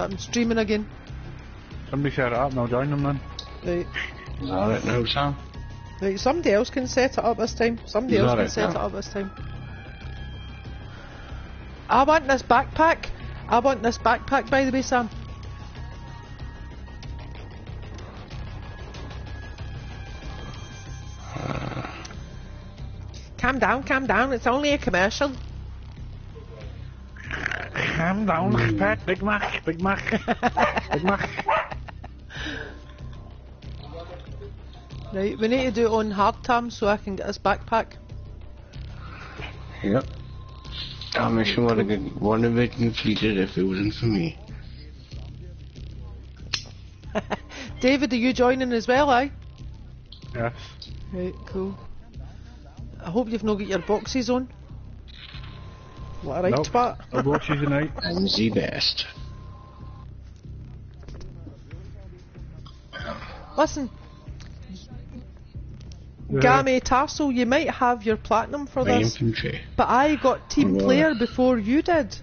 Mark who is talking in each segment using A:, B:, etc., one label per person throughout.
A: I'm streaming again.
B: Somebody set it up and I'll join them then.
A: Right.
C: Is that it now, Sam?
A: Right, somebody else can set it up this time. Somebody
C: Is
A: else can
C: it
A: set
C: now?
A: it up this time. I want this backpack. I want this backpack, by the way, Sam. Uh. Calm down, calm down. It's only a commercial.
B: Calm down, Pat. Big Mac, Big Mac, Big Mac.
A: Right, we need to do it on hard time so I can get this backpack.
C: Yep. That mission would have got one of it completed if it wasn't for me.
A: David, are you joining as well, aye?
B: Yes.
A: Right, cool. I hope you've not got your boxes on. What a right
B: Nope.
A: twat.
B: I'll watch you tonight.
C: I'm the best.
A: Listen,
B: Yeah.
A: Gammy Tarsel, you might have your platinum for
C: My
A: this,
C: infantry.
A: but I got team
C: Yeah.
A: Uh, player before you did.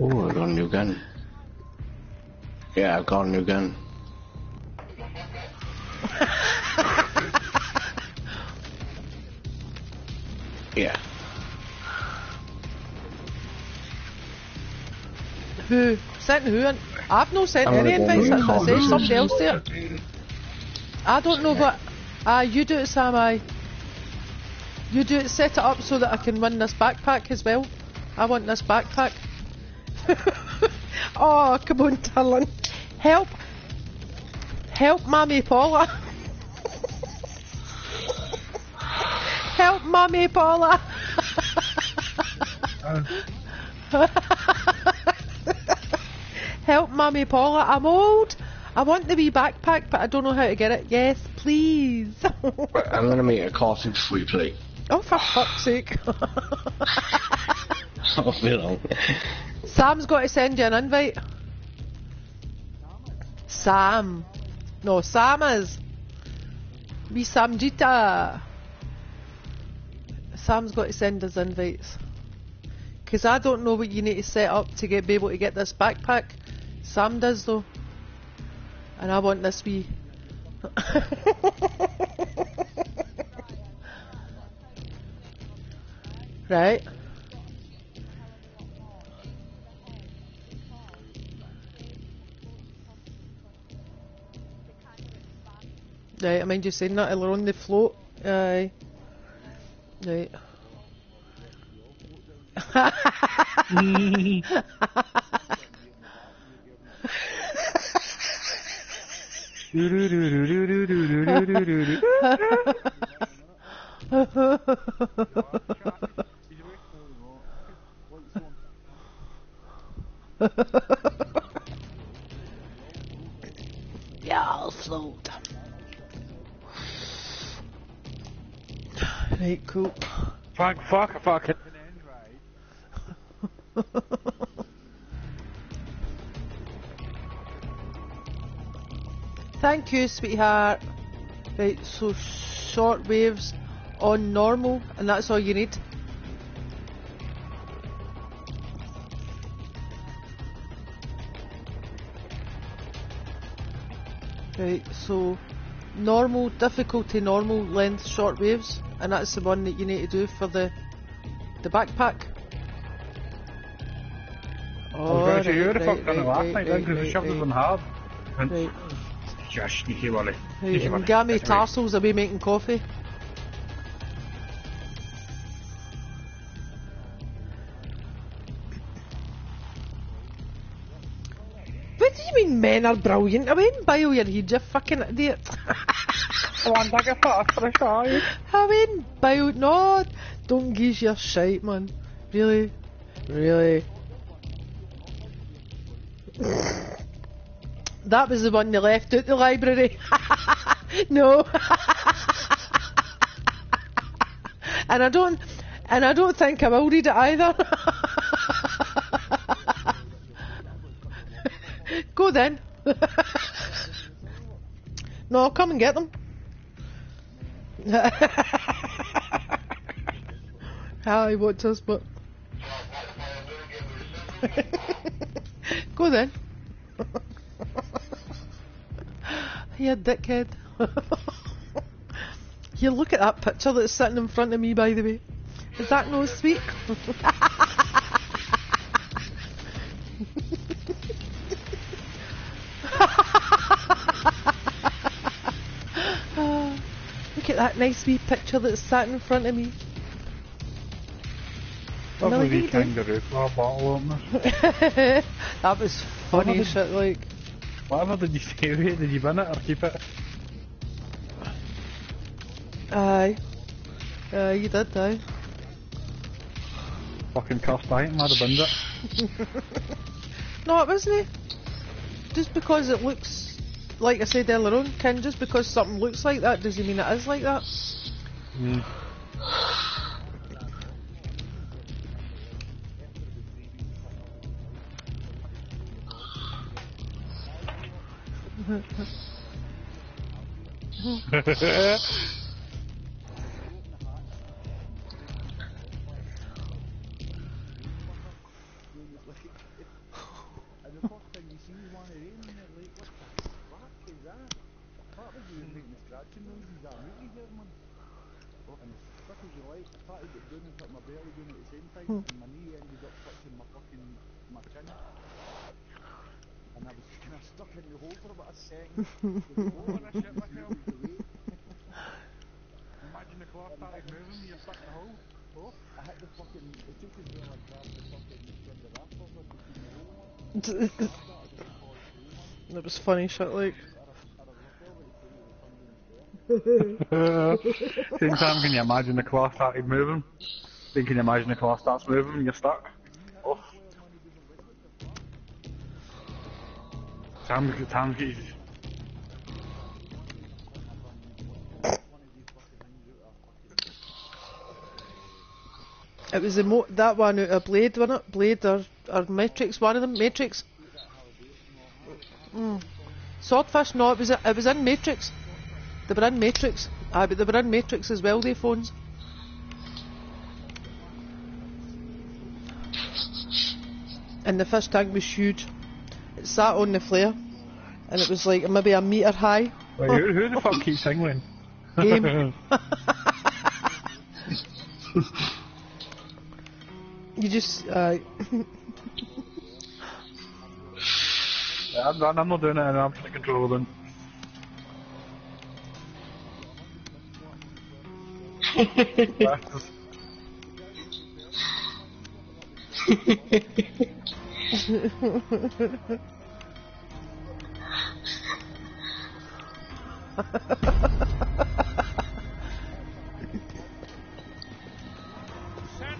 C: Oh, I got a new gun. Yeah, I got a new gun. Yeah.
A: Who? Sent who? in? I've no sent any
C: gonna go
A: invites,
C: move
A: that's what I said. Somebody else did. I don't know what. Ah, you do it, Sam. I. You do it. Set it up so that I can win this backpack as well. I want this backpack. oh, come on, darling. Help. Help, Mammy Paula. Help, Mammy Paula. Help, Mummy Paula. I'm old. I want the wee backpack, but I don't know how to get it. Yes, please.
C: I'm gonna make a coffee before you play.
A: oh, for fuck's sake.
C: Oh, you know.
A: Sam's got to send you an invite. Sam. No, Sam is. Wee Samjita. Sam's got to send us invites. Because I don't know what you need to set up to get be able to get this backpack. Sam does though. And I want this wee. right. Right, I mind you saying that, we're on the float. Aye. Right. yeah, cool.
B: Fuck, fuck, fuck it.
A: Thank you, sweetheart. Right, so short waves on normal, and that's all you need. Right, so normal, difficulty, normal length, short waves, and that's the one that you need to do for the the backpack.
B: I was going to say, you would have
A: right,
B: fucked done it
A: right,
B: last
A: right,
B: night then,
A: right,
B: because
A: right,
B: shoved us
A: right.
B: on hard. And
A: Right.
B: just sneaky Wally.
A: Right,
B: Sneaky Wally.
A: and Gammy
B: right.
A: Tarsals away making coffee. What do you mean men are brilliant? I went by all your head, you fucking idiot.
B: Want to get fast for a shot.
A: I by all... No, don't give your shite, man. Really? Really? That was the one you left out the library. no. and I don't and I don't think I will read it either. Go then. no, come and get them. Watch us, but Go then. you dickhead. Here, look at that picture that's sitting in front of me, by the way. Is that no sweet? look at that nice wee picture that's sat in front of me.
B: Lovely wee
A: what are you
B: kangaroo claw bottle opener.
A: that was funny shit, like.
B: Whatever did you it? Did you win it or keep it?
A: Aye. Aye, you did, aye.
B: Fucking cursed item, I'd have binned it.
A: No, it wasn't. Just because it looks, like I said earlier on, Ken, just because something looks like that doesn't mean it is like that.
B: Mm.
A: funny shit, like.
B: Same time, can you imagine the claw started moving? Then can you imagine the claw starts moving and you're stuck? Oh. Time, time,
A: It was the mo- that one out of Blade, wasn't it? Blade or, or Matrix, one of them. Matrix. Mm. Swordfish, no, it was it was in Matrix. They were in Matrix. Aye, but they were in Matrix as well, they phones. And the fish tank was huge. It sat on the flare, and it was like maybe a metre high.
B: Wait, who, who the fuck keeps singing?
A: Game. You just, uh,
B: I'm, I'm not doing it, I'm just controlling. Bastards.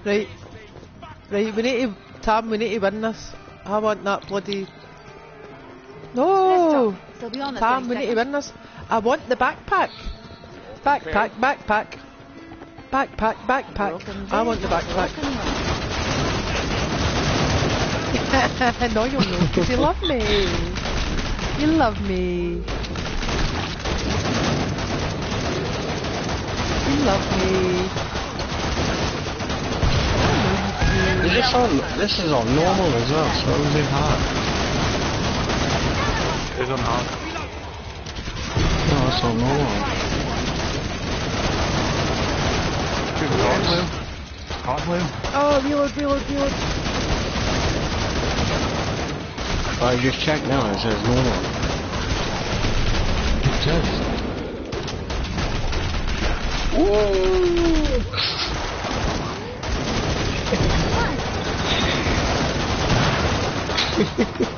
A: right, right, we need to, Tam, we need to win this. I want that bloody, no!
D: They'll be on it.
A: Tam, we need to win this. I want the backpack. Backpack, backpack. Backpack, backpack. I want the backpack. no, you'll know, because you love me. You love me. You love me.
C: Is this on? This is on normal as well, so it was hard.
B: It's on hard.
C: No, it's on normal.
B: Can't move. Can't move.
A: Oh, reload, reload, reload.
C: I oh, just checked now, it says normal. It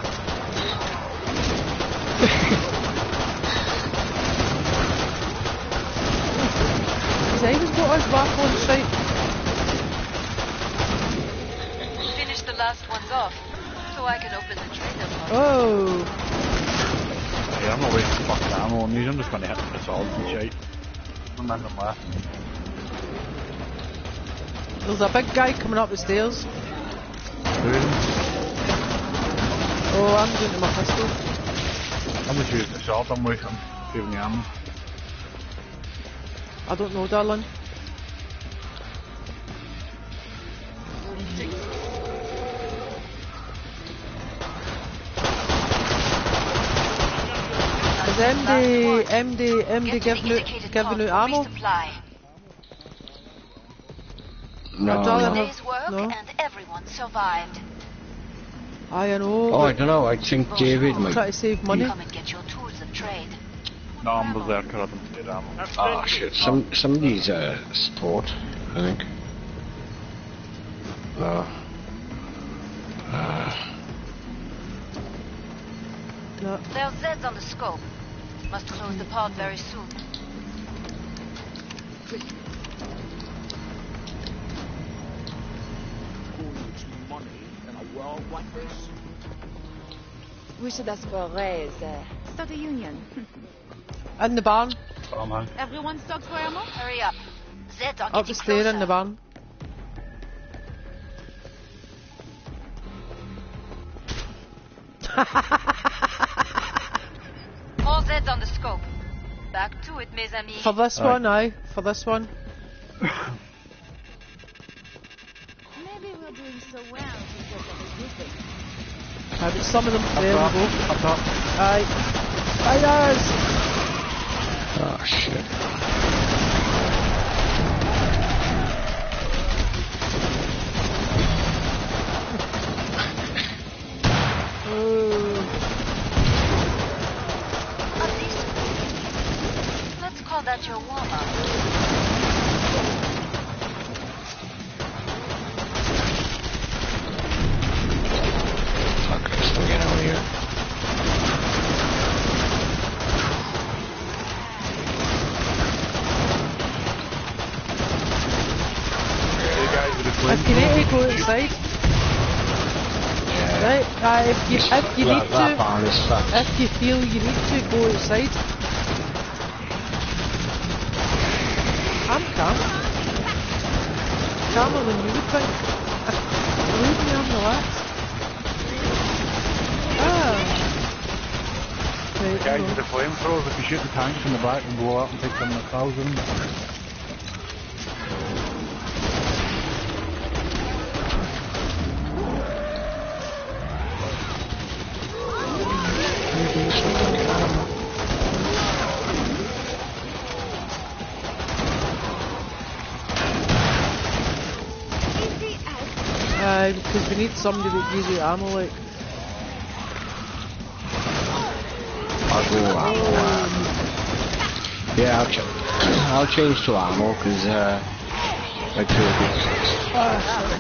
C: does.
A: Zeven's got his back on straight.
E: Finish the last ones off, so I can open the trailer box.
A: Oh,
B: Yeah, I'm not wasting fucking ammo on these, I'm just gonna hit them with swords and shit. I'm not them left.
A: there's a big guy coming up the stairs.
B: Who is them?
A: Oh, I'm going to my pistol.
B: I'm just using the sword, I'm wasting saving the ammo.
A: I don't know, darling. Is MD, MD,
E: MD
A: giving
E: you,
A: ammo?
C: No, no.
A: No.
E: and everyone survived.
A: I know.
C: Oh, I don't know. I think David might.
A: Try to save money.
E: Come and get your tools of trade.
B: No, I'm berserker, I don't need ammo.
C: Oh shit! Some somebody's uh support, I think. No. Uh,
A: No.
E: There's Zeds on the scope. Must close the pod very soon.
F: Coolidge money in a world like this?
D: We should ask for a raise. Uh, start a union.
A: In the barn.
B: Oh man.
D: Everyone stocks for ammo?
E: Hurry up. Zeds are
A: Up the
E: getting
A: stair in the barn.
E: More Zeds on the scope. Back to it, mes amis.
A: For this
B: Aye.
A: one, aye. For this one.
D: Maybe we're doing so well because of resistance.
A: Aye, but some of them. There we go.
B: top, up top.
A: Aye. Aye, yes.
C: Oh shit!
E: Least. Let's call that your warm-up.
C: Fuck! I still get out of here.
B: Hey guys with the
A: If
B: flame.
A: you need to go outside,
C: Yeah.
A: right? Aye, if you if you need to,
C: barn is fucked.
A: if you feel you need to go outside. I'm calm. Calmer than you would think. Believe me, I'm relaxed. Ah. Right,
B: Guys
A: no.
B: with the flamethrowers, if you shoot the tanks in the back and blow up and take some of the cows
A: need somebody that gives you ammo like.
C: I'll go ammo. Um, yeah, I'll, ch- I'll change to ammo because uh, I feel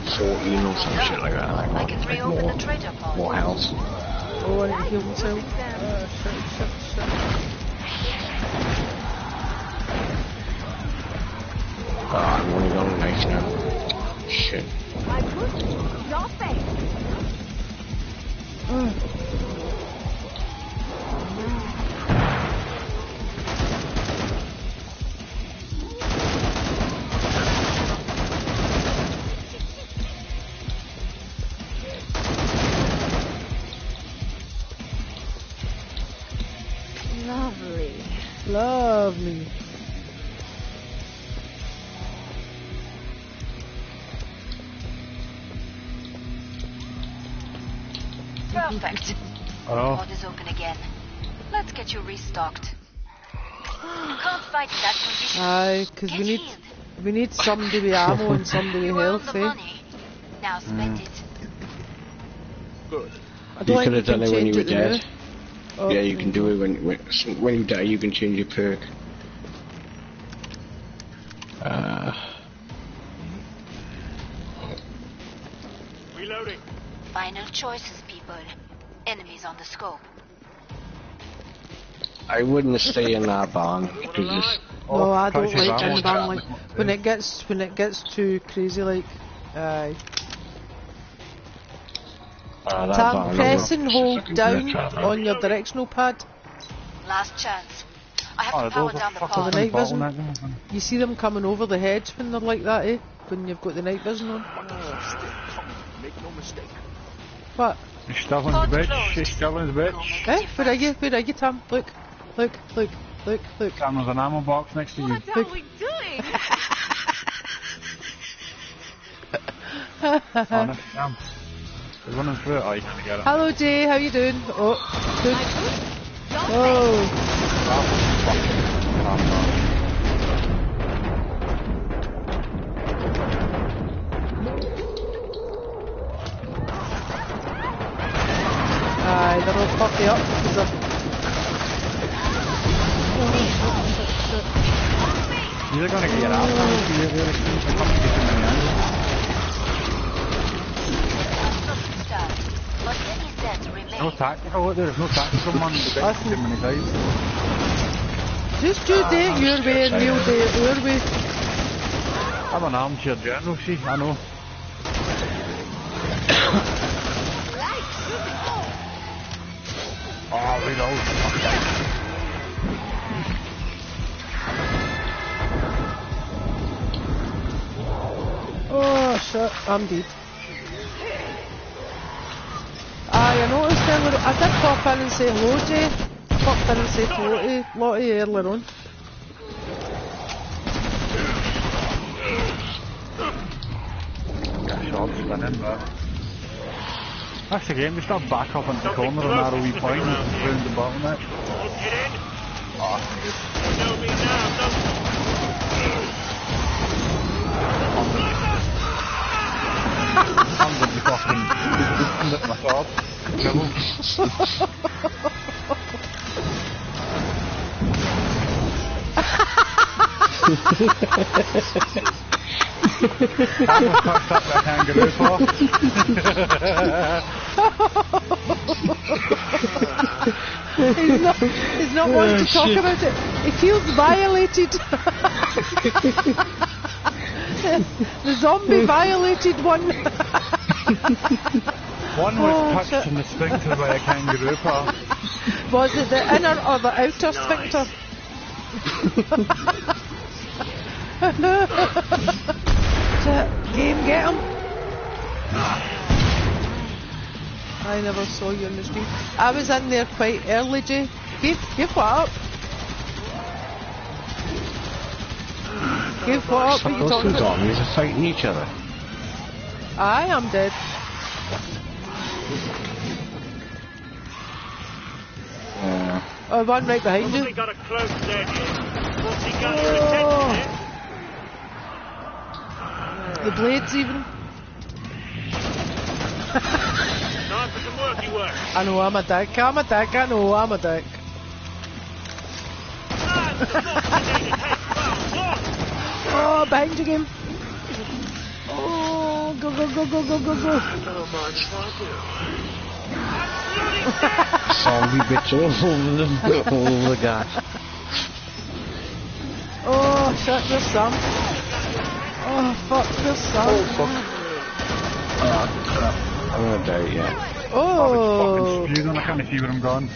C: it's 14 or some shit like that. I
E: I
C: want
E: can
C: like
E: reopen
C: more,
E: the trader pod.
C: more health.
A: Oh, I need to heal myself. Ah, shit, shit, shit.
C: Oh, I'm only got a knife now. Shit.
D: My pussy, your face. Lovely.
E: Condition.
A: Because we need
E: healed.
A: we need somebody with ammo and somebody
E: You
A: with
E: earned
A: health.
E: the
A: Eh?
E: money. Now spend it.
F: Good.
A: I
C: You
A: don't
C: could have done it when you were
A: it
C: dead.
A: Oh,
C: Yeah, you can do it when when, when you die. You can change your perk. Uh,
E: Final choices, people. Enemies on the scope.
C: I wouldn't stay in that barn because it's,
A: No, I don't like
B: ammo,
A: in the barn
B: yeah.
A: like when it gets when it gets too crazy like. Aye.
C: uh, that
A: press and hold down on your directional pad.
E: Last chance. I have
B: oh,
E: to power down the
B: fucking
A: the night vision. You see them coming over the hedge when they're like that, eh? When you've got the night vision on.
F: Oh, stick coming. Make no mistake.
A: What?
B: You Sterling's
E: Pod
B: bitch,
E: closed.
B: you Sterling's bitch.
A: Eh? Where are you? Where are you, Tam? Look, look, look, look, look.
B: Sam, there's an ammo box next to you.
D: What are we doing?
B: Oh, no, Sam. He's running through it. Oh, you can't get it.
A: Hello, Jay. How you doing? Oh, good.
B: That was fucking crap.
A: aye, they're all fucking up because
B: You're gonna get out. You're really they're coming to get you in the end.
E: But many sets remain.
B: No tactical, there's no tactical man. The big
A: Listen.
B: too many guys.
A: Just you do it your way and we'll do it our way.
B: I'm an armchair general, see, I know. Ah, oh, reload.
A: Oh shit, I'm dead. Aye, I noticed earlier, I did pop in and say hello Jay. I popped in and said hello to Lottie earlier on.
B: Get a shot spinning. That's the game, we start back up into the corner and narrow wee point and round the bottom bottleneck. I'm gonna be fucking... I'm at my sword. That was fucked up by kangaroo paw.
A: He's not, he's not wanting to oh, talk about it. He feels violated. the zombie violated one.
B: One was
A: Oh,
B: touched
A: shit.
B: in the sphincter by a kangaroo paw.
A: Was it the inner or the outer sphincter? Shit, Game, get him. I never saw you in the street. I was in there quite early, Jay. Give, give what up. Give what up. What you
C: Those
A: talking
C: two
A: about?
C: zombies are fighting each other.
A: I am dead.
C: Yeah.
A: Oh, one right behind you.
G: got a close dead. What's he got your attention? eh?
A: The blades even.
G: Time for some worky work.
A: I know I'm a dick. I'm a dick. I know I'm a dick. Oh, behind you, game. Oh, go, go, go, go, go, go, go.
C: Zombie bits all over the, all over the gas.
A: Oh, shit, there's some. Oh, fuck, there's some.
C: I'm gonna die, yeah.
A: Oh,
B: Fucking spewed on, I can't see where I'm going.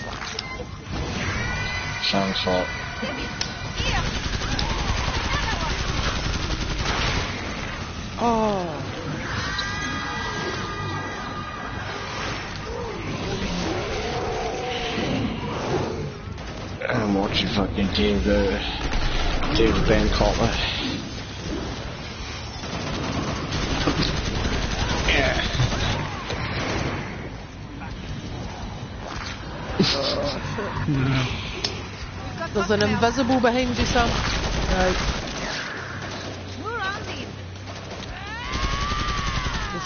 C: Sounds hot.
A: Oh.
C: I'm watching fucking Dave, uh, Dave Ben Cotler. yeah.
A: There's an invisible behind you, Sam. Right.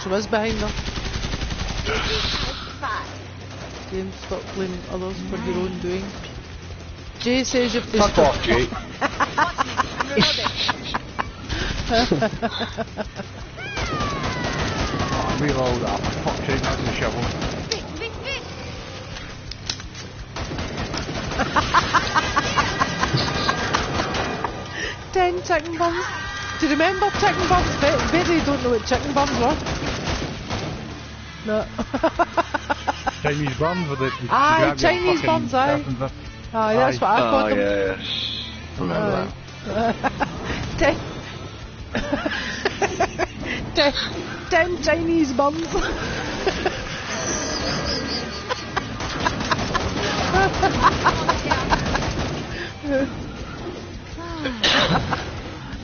A: Well, she was behind her. Game, stop blaming others for your own doing. Jay says you've
C: Fuck
A: destroyed.
C: off, Jake.
B: Reload that. Fuck's sake, that's the shovel.
A: Ten chicken bombs. Do you remember chicken bombs? Bet, bet they don't know what chicken bombs were. No.
B: Chinese bombs with it. you
A: Aye, Chinese
B: fucking
A: bombs, aye.
B: weapons.
A: Aye, that's what I
C: Oh,
A: called them.
C: yeah, yes. Remember that.
A: ten, ten, ten Chinese bombs.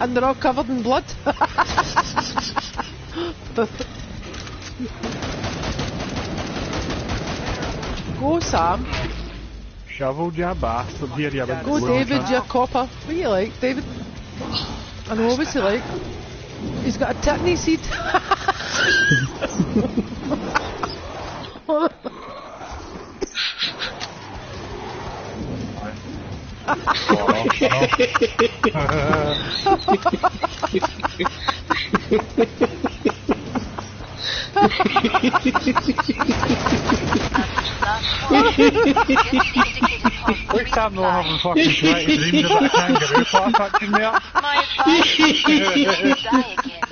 A: and they're all covered in blood. Go, Sam.
B: shoveled, you bastard. Here, you big
A: Go. David, you copper. What do you like, David? I know, what's he like? He's got a titney seed.
E: Last one. Get the indicated
B: time they'll have a fucking sweaty dreams about a kangaroo paw touching me up.
E: My advice is to die again.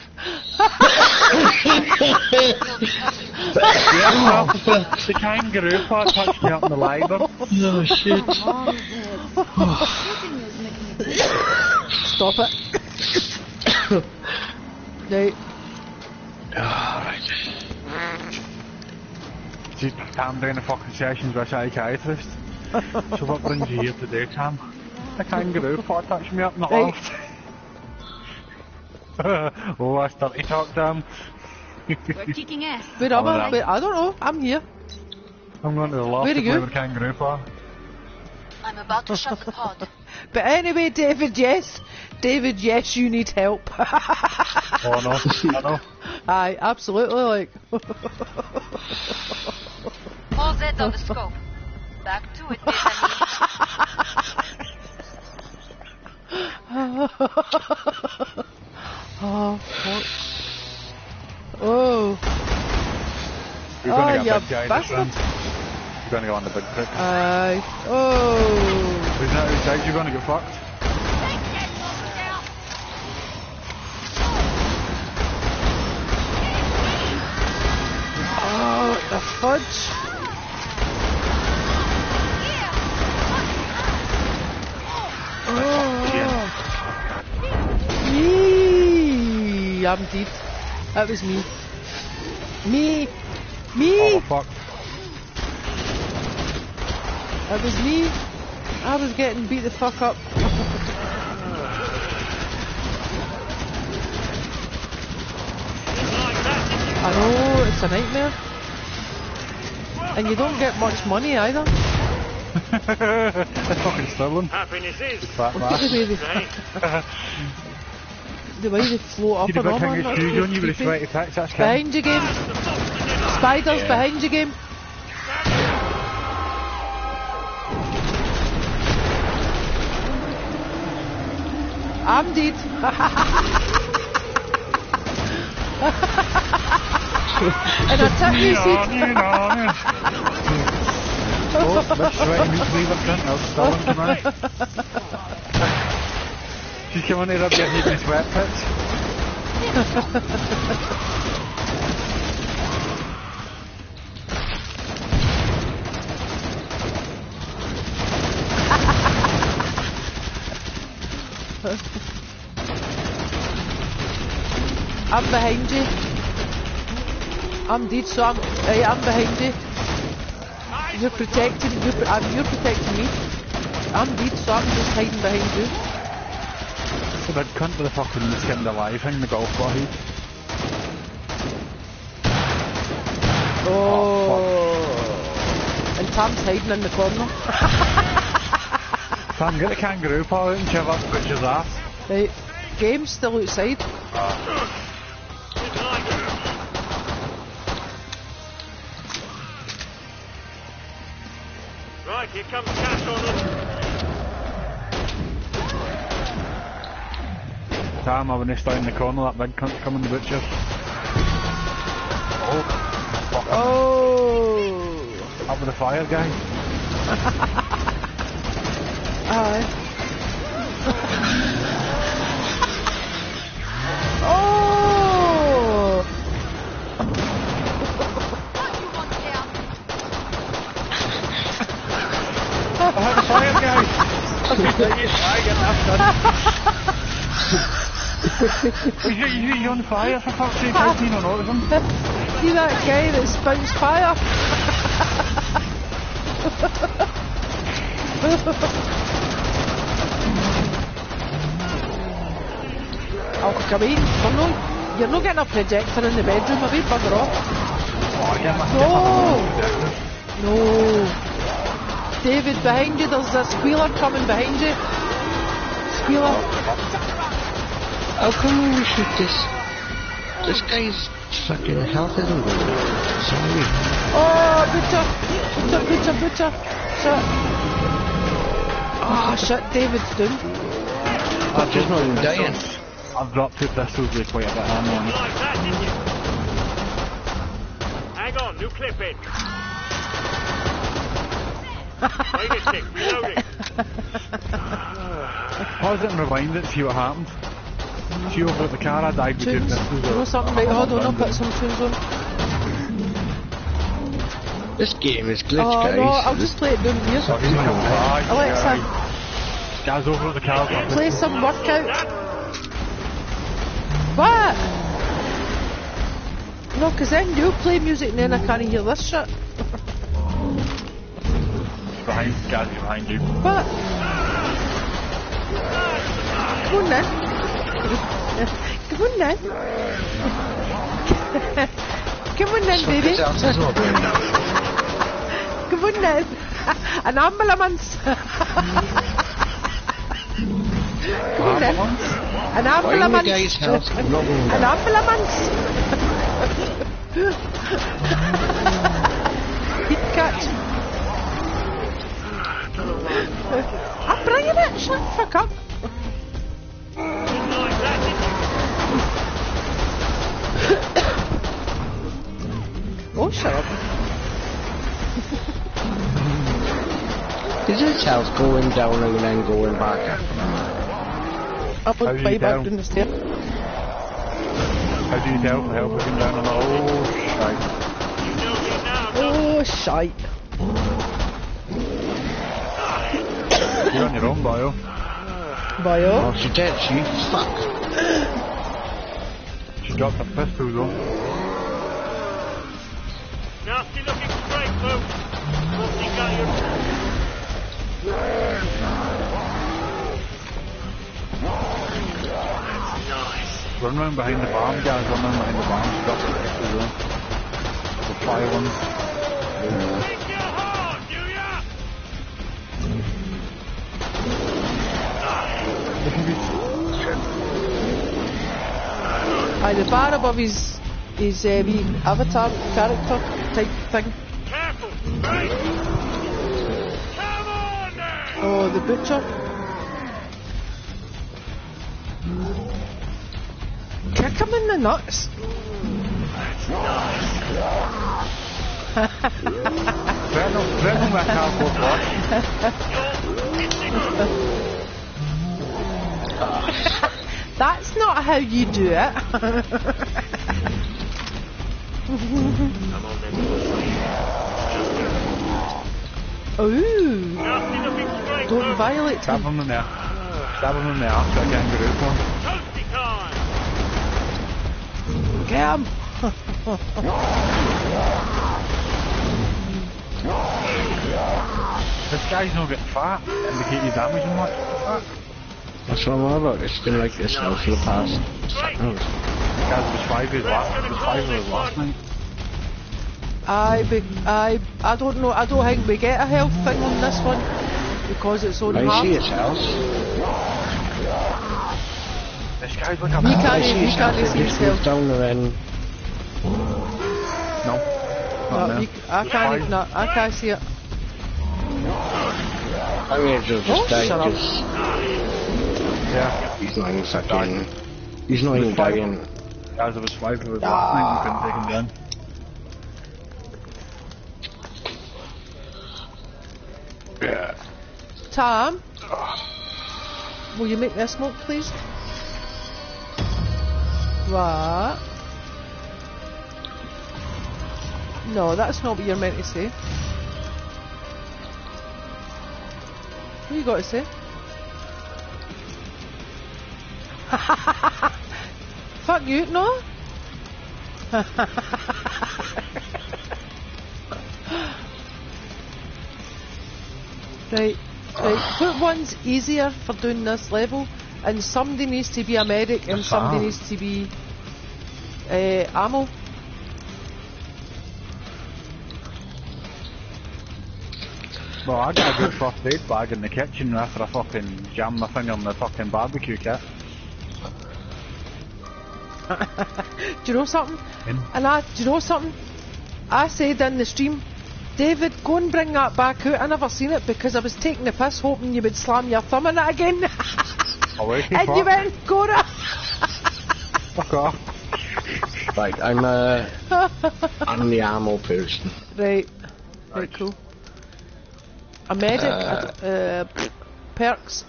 E: You'll be perfect.
B: Yeah, well, the kangaroo paw touched me up in the liver.
C: Oh shit.
A: Stop it. right.
B: See, I'm doing a fucking sessions with a psychiatrist. so what brings you here today, Cam? A kangaroo paw touched me up in the
A: Right.
B: loft. oh, that's dirty talk, Cam.
D: Ehm, We're kicking ass.
A: Where am I?
B: Alright.
A: Wait, oh, I don't know. I'm here.
B: I'm going to the loft
A: Where
B: to
A: are
B: play
A: you?
B: with kangaroo paw.
E: I'm about to shut the pod.
A: But anyway, David, yes. David, yes, you need help.
B: Oh no, oh, I know.
A: Aye, absolutely, like.
E: All Z on the scope. Back to it, mes
A: oh, fuck. Oh,
B: You're
A: Oh,
B: going to
A: you
B: get big guy this
A: bastard.
B: round. You're going to go on the big prick.
A: aye. Oh.
B: Isn't that outside you're going to get fucked?
A: Fudge. Oh. Me. I'm dead. That was me. Me. Me.
B: Oh fuck.
A: That was me. I was getting beat the fuck up. I know, it's a nightmare. And you don't get much money either.
B: That's fucking stolen.
G: Happiness is.
B: Fat
A: Look the way they,
G: Hey,
A: the way they float up
B: See the
A: and
B: big
A: on.
B: thing
A: man,
B: is
A: that's
B: on you with the
A: creepy.
B: sweaty pits, that's
A: Behind you, game. Spiders
C: Yeah.
A: behind you, game. I'm dead. and I took you
B: Yeah, oh,
A: seat.
B: you know, Oh, big sweaty meat cleaver cunt, I was stolen tonight. She's coming to rub your head in the sweat pits.
A: I'm behind you. I'm dead, so I'm, right, eh, I'm behind you. You're protecting, you're, I'm, you're protecting me. I'm dead, so I'm just hiding behind you.
B: The big cunt with the fucking skinned alive thing, the golf ball heat.
A: Oh. and Tom's hiding in the corner.
B: Sam, get the kangaroo paw out and shove up Butcher's ass.
A: Right, game's still outside.
G: Right, here comes cash on us.
B: Sam, I when down in the corner, that big cunt's coming, the Butcher. Oh,
A: Oh.
B: up with the fire guy.
A: Aye.
B: On fire for fuck's sake, how can you not notice him?
A: See that guy that spouts fire? oh, come in. Come on. You're not getting a projector in the bedroom, have you? Bugger off.
B: Oh, my,
A: No. No. David, behind you, there's a squealer coming behind you. Squealer.
C: How come we shoot this? This guy's fucking health isn't good. Sorry.
A: Oh, butcher, butcher, butcher, butcher. Shit. Oh, ah, shit, David's down.
C: I'm just not even dying.
B: I've dropped two pistols with quite a bit of ammo on it.
G: Like that, did you? Hang on, new clip in. Wait a sec, reloading.
B: Pause it and rewind it, see what happened. See over at the car, I died with two
A: Tunes.
B: pistols.
A: You know something? Right, hold on, I'll put some tunes on.
C: This game is glitch,
A: Oh,
C: guys.
A: no, I'll just play it down here.
B: Aye,
A: Alexa.
B: Guys over at the car.
A: play some workout. What? No, because then you play music and then I can't hear this shit.
B: Behind, guys behind you.
A: What? Come on then. Come on then. Come on then, baby.
C: His health is not going down.
A: Come on then. An ambulance. Come on then. An ambulance.
C: guy's health not going
A: An ambulance. Heat cut. I'm bringing it. Shut the fuck up.
G: You?
A: Oh, shut up.
C: Is his health going down and then going back up?
A: Up
B: How
A: and
B: do
A: way
B: you
A: back
B: tell?
A: down the stair.
B: How do you tell the help looking down on the oh shite.
G: You know me now, don't
A: Oh, shite.
B: You're on your own, boyo.
A: Boyo.
C: Oh, she dead, she? Fuck.
B: She dropped a pistol though.
G: Nasty looking straight, folks. Mostly got your... Nice.
B: Run round behind the barn, guys. Run round behind the barn. She dropped a pistol though. The fire ones.
G: Think you're hard, do ya?
A: Aye, the bar above his, his uh, wee avatar character type thing.
G: Careful, right? Come on then!
A: Oh, the butcher. Kick him in the nuts.
B: Threaten him, threaten him with a cardboard.
A: That's not how you do it.
G: Come on then,
A: Ooh,
G: Nasty looking straight,
A: don't
G: folks.
A: violate
B: Stab
A: him.
B: him in there. Stab him in the arse, got a kangaroo for him.
G: Toasty!
A: Get him.
B: This guy's not getting fat. Indicate you damage him much.
C: That's what I'm on about. It's been like this now for the past seconds.
B: Guys, was five years last, was five years last night.
A: I, be, I, I don't know. I don't think we get a health thing on this one because it's on
C: I
A: hard.
C: see his health.
B: This guy's like a
A: You
B: man.
A: can't-
C: I see
A: you
C: his
A: can't
C: health.
A: see his health.
C: down and then...
B: No. Not uh,
A: No,
B: there.
A: you, I can't. No, I can't see it.
C: I mean, he'll
A: Oh,
C: just die.
A: shut up.
C: Just,
B: Yeah.
C: he's not even fucking... He's not even
B: Five.
C: dying.
B: Guys, it was five years last night. We couldn't ah. take him down.
C: Yeah.
A: Tom, ah. will you make me a smoke, please? What? No, that's not what you're meant to say. What you got to say? Fuck you, no? Right, right. Put one's easier for doing this level, and somebody needs to be a medic, and somebody needs to be uh, ammo.
B: Well, I got a good first aid bag in the kitchen after I fucking jammed my finger in the fucking barbecue kit.
A: Do you know something?
B: In.
A: And I, do you know something? I said in the stream, David, go and bring that back out. I never seen it because I was taking the piss hoping you would slam your thumb in it again.
B: Away,
A: and you went, Cora!
B: Fuck off.
C: Right, I'm uh, I'm the ammo person.
A: right. Right, cool. A medic, uh, uh, perks.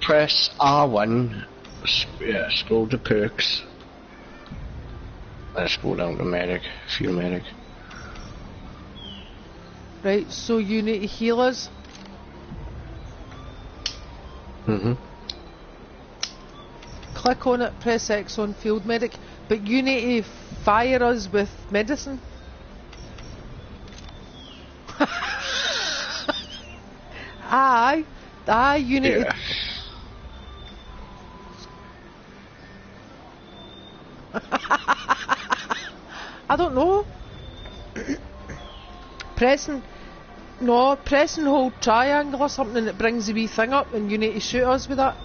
C: Press R1, yeah, scroll to perks. Let's go down to medic, field medic.
A: Right, so you need to heal us.
C: Mm-hmm.
A: Click on it, press X on field medic, but you need to fire us with medicine. aye, aye, you need
C: Yeah.
A: to. I don't know. pressing, no, press and hold triangle or something and it brings the wee thing up and you need to shoot us with that.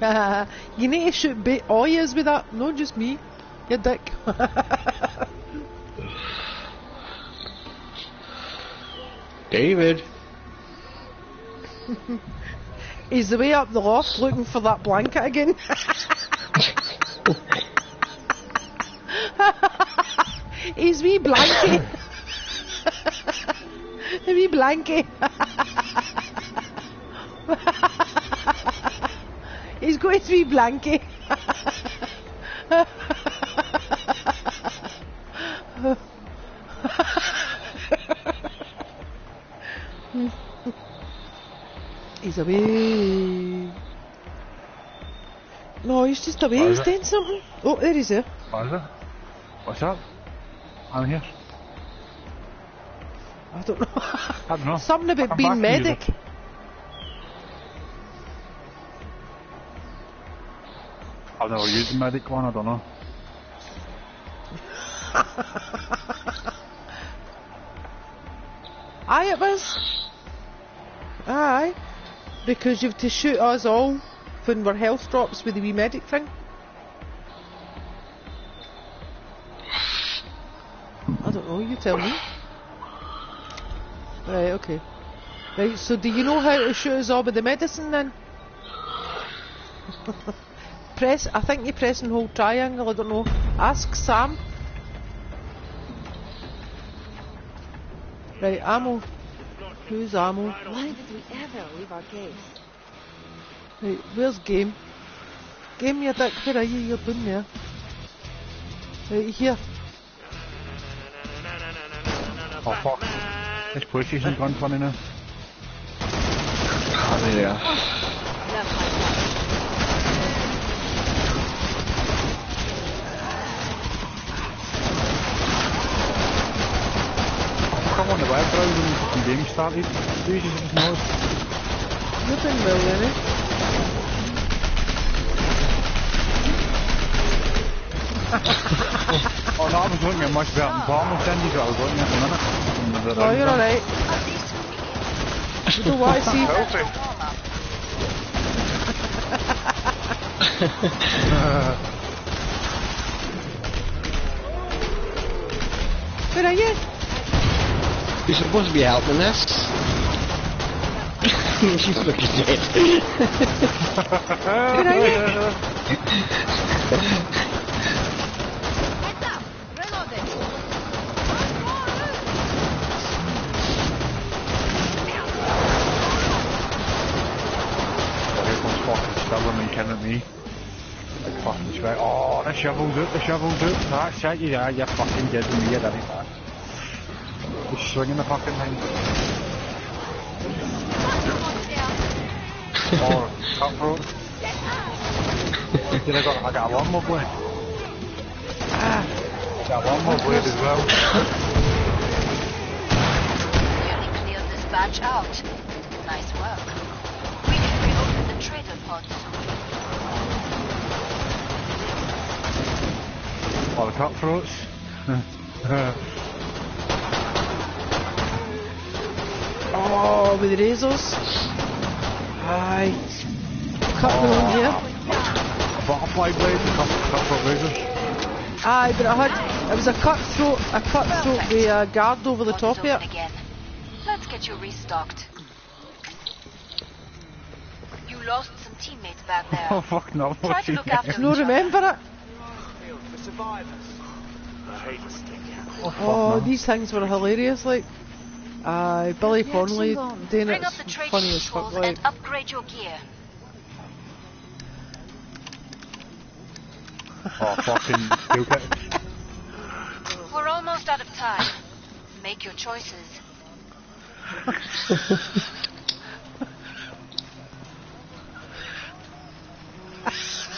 A: you need to shoot ba- all yous with that, not just me. You dick.
C: David.
A: He's the way up the loft looking for that blanket again. He's wee blanket. A wee blanket. He's got his wee blanket. He's away. No, he's just away. He's doing something. Oh, there he's there.
B: What is it? What's up? I'm here.
A: I don't know.
B: I don't know.
A: Something about
B: Come
A: being
B: back to you,
A: medic.
B: I've never used the medic one, I don't know.
A: Aye, it was. Aye. Because you've to shoot us all when we're health drops with the wee medic thing. Don't know, oh, you tell me. Right, okay. Right, so do you know how to shoot us all with the medicine then? press, I think you press and hold triangle, I don't know. Ask Sam. Right, ammo. Who's ammo?
D: Why did we ever leave our cave?
A: Right, where's game? Game, you dick, where are you? You're down there. Right, here.
B: Oh fuck. This PlayStation gun funny now.
C: Oh, there they are.
D: Left my side.
B: Come on the web browser and fucking game started. Jesus knows.
A: You're doing well, Lenny.
B: Oh no, I was looking at much better than Palmer Cindy, but I was looking at the minute. The
A: Oh, you're alright. You don't see.
B: Healthy.
A: Where are you?
C: You're supposed to be helping us. She's fucking dead.
A: Where are you?
B: Shovel's out, the shovel's out. That's it, yeah, you're fucking kidding me, you're bad. Just swinging the fucking thing. oh, cutthroat. Did I got, I got a lawnmower blade. Ah, got a lawnmower blade as well.
E: Nearly cleared this batch out.
B: All the cutthroats.
A: the razors. Aye. Cut my own here.
B: A butterfly blade, a cutthroat couple of razors.
A: Aye, but I had, it was a cutthroat, a cutthroat with a guard over the top here.
E: Again. Let's get you restocked. You lost some teammates back there.
B: Oh fuck no.
E: Try to look after
A: No, remember it?
G: For survivors. I hate to stick out.
A: Oh, oh these things were hilarious, like. Aye, Billy Connolly
D: on.
A: doing
E: Bring up the trade
A: funny as fuck, like.
E: and upgrade your gear.
B: Oh fucking stupid.
E: We're almost out of time. Make your choices.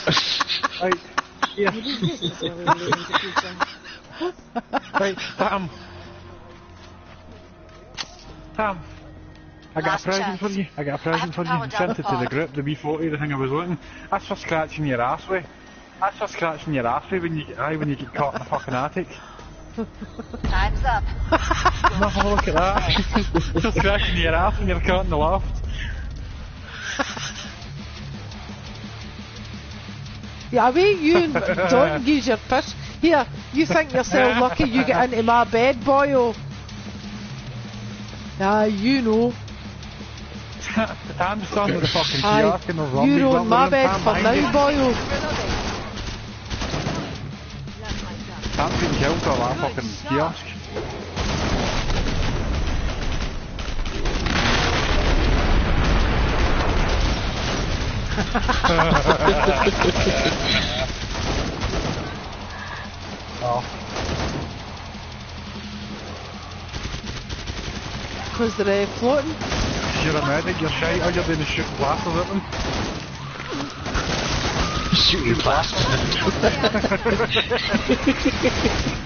B: Right. Yeah. right, Tam. Tam. I got
E: Last
B: a present
E: chance.
B: for you. I got a present for you. I sent
E: the
B: it to the group, the B40, the thing I was looking. That's for scratching your ass with. That's for scratching your ass with when you, aye, when you get caught in the fucking attic.
E: Time's up.
B: Now have a look at that. Just scratching your ass when you're caught in the loft.
A: Yeah, wait, you and don't use your piss. Here, you think yourself lucky you get into my bed, boyo. Ah, you know.
B: Tam's on with the fucking kiosk and the zombies.
A: you're on my bed for now, boyo.
B: Tam's getting killed for that fucking kiosk. Oh,
A: Because they're uh, floating.
B: you're a medic, you're shite, all you're doing is shoot blasters at them.
C: Shoot you bastard.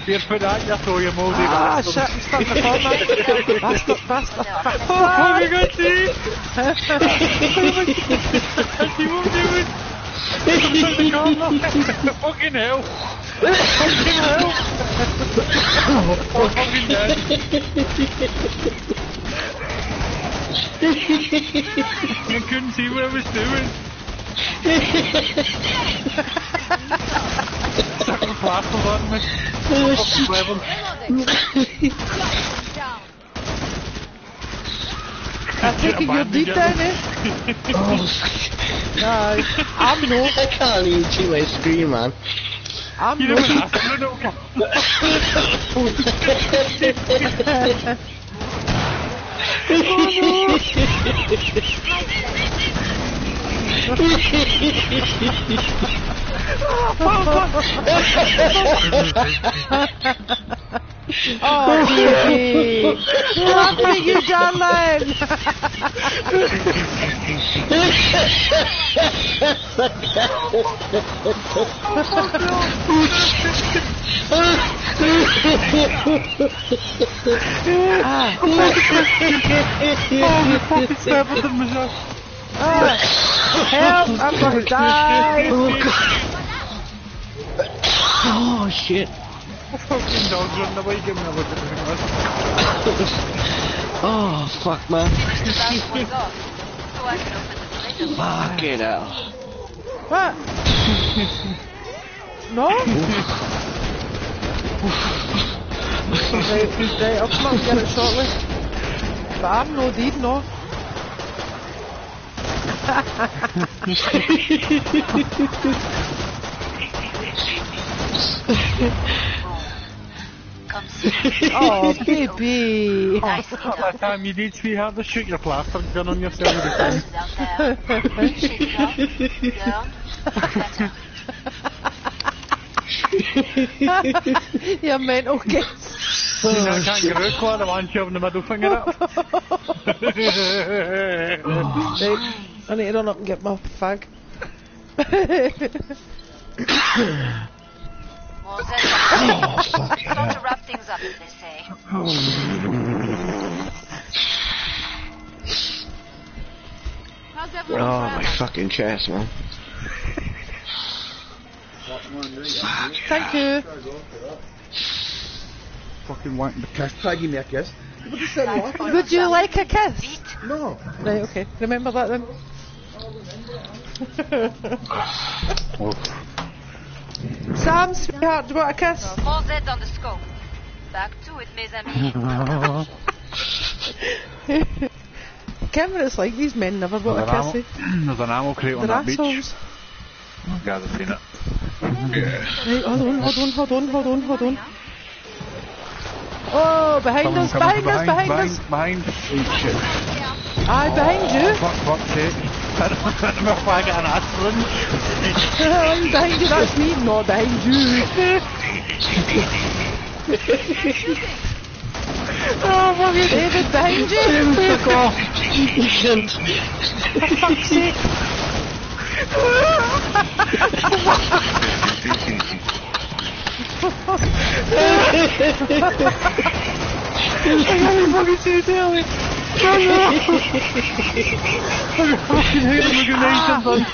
B: Here, put that, you throw your moldy
A: Ah, shit, I'm starting to fall now. Bastard, bastard.
B: Oh my god, see? I see what I'm doing. Inside the corner. Fucking hell. Fucking hell. Oh, fucking dead. I couldn't see what I was doing. Sucking plasters on me. Fucking.
A: I take it you're deep there. I'm no.
C: I can't even see my screen, man.
A: I'm no.
B: Know what happened? No, no,
A: Oh, baby. Lovely, you darling. Ah, help, I'm gonna die.
C: Oh shit.
B: Fucking dogs running away, give me a look at the
C: Oh fuck, man.
E: Finish the last ones off, so I can open the trailer.
C: Fucking hell.
A: What? No? right, right, I'll come up and get it shortly. But I'm no deed, no. Oh, baby.
E: Nicely
B: That
E: done.
B: time you did, sweetheart, just shoot your plaster gun on yourself with the gun.
E: Guns out there. Shake it up. Down. Better.
A: You're mental
B: know, kangaroo claw, the one shoving the middle finger up.
A: Right, I need to run up and get my fag.
E: More Zen. Time to wrap things up, as they say.
D: How's
C: Oh
D: everyone
C: my fucking chest, man.
A: Thank you.
B: Fucking wanting to kiss.
H: Try me a kiss.
F: What is that laughing?
A: Would you like a kiss?
F: No.
A: Right, okay. Remember that then. Sam, sweetheart, do you want a kiss?
E: More Z on the scope. Back to it, mes amis.
A: Can't it's like, these men never want a
B: ammo,
A: kiss.
B: there's an ammo crate on
A: They're
B: that beach.
A: assholes.
B: You guys have seen it.
A: Right, hold on, hold on, hold on, hold on, hold on. Oh, behind us, behind, us, behind, us.
B: behind, behind.
A: Aye, behind you.
B: Fuck, fuck's sake. I'm a flag at an aspirin.
A: I'm behind you, that's me, not behind you. oh, fucking David, behind you.
C: Fuck off! You cunt!
A: For fuck's sake.
B: I fucking say tell me. I fucking hate him looking nice sometimes.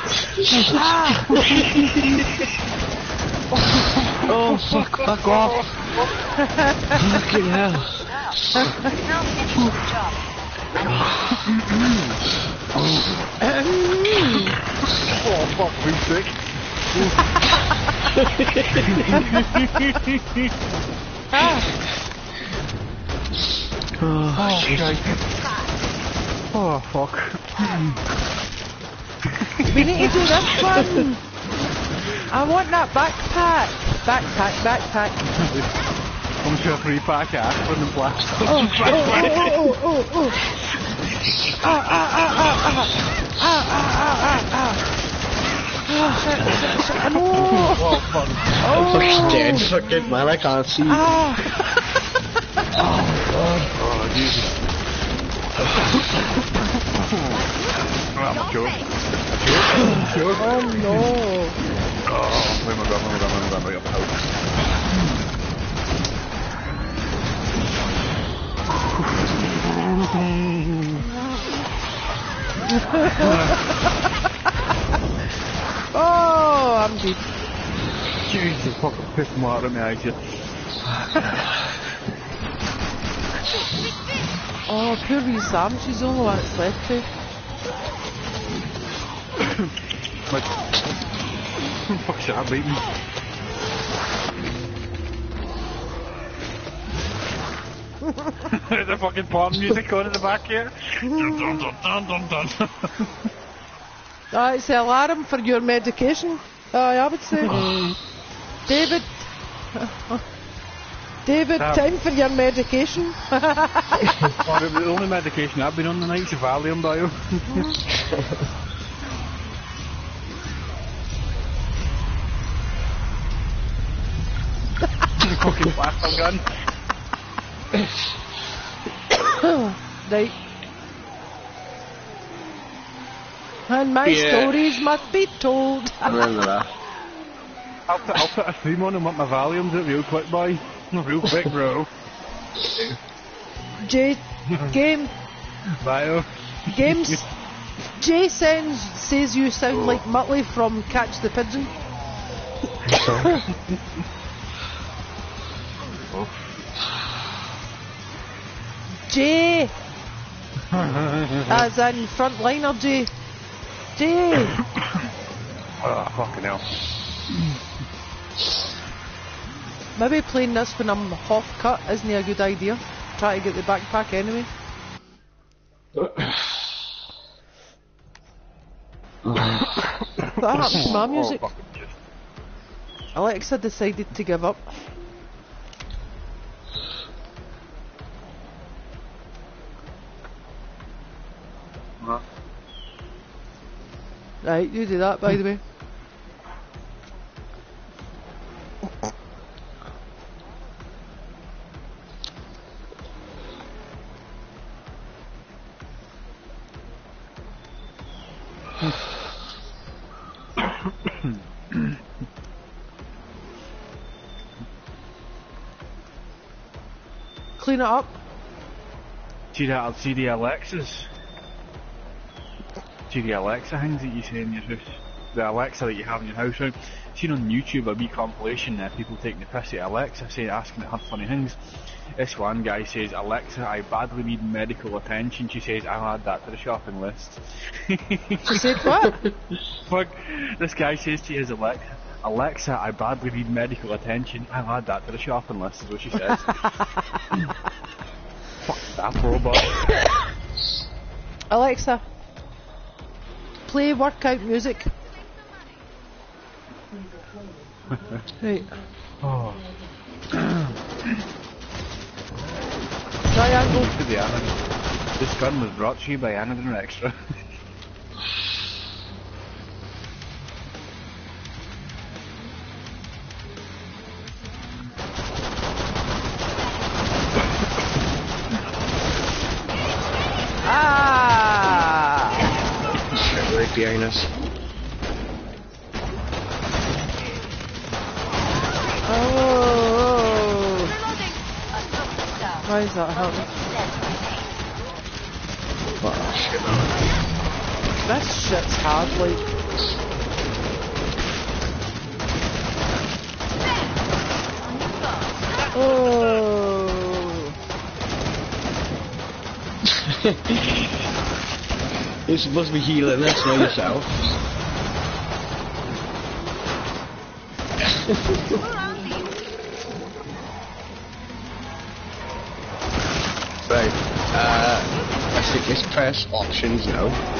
C: Oh, fuck, fuck off! Fucking hell.
E: The.
B: Oh, fuck, me sick.
C: Oh,
B: shite. Oh, fuck.
A: We need to do this one. I want that backpack. Backpack, backpack.
B: Come to a free pack of aspirin and blast.
A: Oh, oh, oh, oh, oh, oh. Ah, ah, ah, ah, ah. Ah, ah, ah, ah, ah. Ah,
B: Oh, fuck.
C: I'm fucking dead, fucking man, I can't see.
A: Ah.
B: Oh, God. Oh, Jesus. Oh, I'm a joke. A joke?
A: Oh, no.
B: Oh, where am I going? Where am I going? Where am I going? Right up the house.
A: Oh, I'm deep.
B: Jesus, fucking piss mark on my eyes here.
A: Oh, poor wee Sam. She's the only one that's left to.
B: Like, fuck shit, I'm beating. the fucking porn music on in the back here. dun, dun, dun, dun, dun, dun.
A: Ah, it's the alarm for your medication. Aye, I would say. David. David,
B: Um,
A: time for your medication.
B: The the only medication I've been on the night's a Valium dial. fucking plastic gun.
A: right. And my
C: Yeah.
A: stories must be told.
C: I remember that.
B: I'll put, I'll put a stream on and want my Valiums out real quick, boy. Real quick, bro.
A: J game
B: Bio.
A: games Jay sounds says you sound oh. like Muttley from Catch the Pigeon. Jay as in frontliner Jay. Jay
B: Oh, fucking hell.
A: Maybe playing this when I'm half cut isn't a good idea. Try to get the backpack anyway. that happened to my
B: oh, music. Oh.
A: Alexa decided to give up.
B: Huh?
A: Right, you do that by the way. Clean it up.
B: See that? See the Alexas? See the Alexa things that you say in your house? The Alexa that you have in your house, right? Seen on YouTube a wee compilation there, people taking the piss at Alexa, saying, asking it her funny things. This one guy says, Alexa, I badly need medical attention. She says, I'll add that to the shopping list.
A: She said what?
B: Fuck. This guy says to his Alexa, Alexa, I badly need medical attention. I'll add that to the shopping list, is what she says. Fuck that robot.
A: Alexa, play workout music. right.
B: Oh.
A: Triangle.
B: To the Anadin. This gun was brought to you by Anadin Extra.
C: Behind us.
A: Oh!
E: Reloading. A subject down.
A: Why is that happening?
C: Oh shit, man.
A: Shit's hard, like. Oh!
C: You're supposed to be healing this, not yourself. right, uh, I think let's press options now.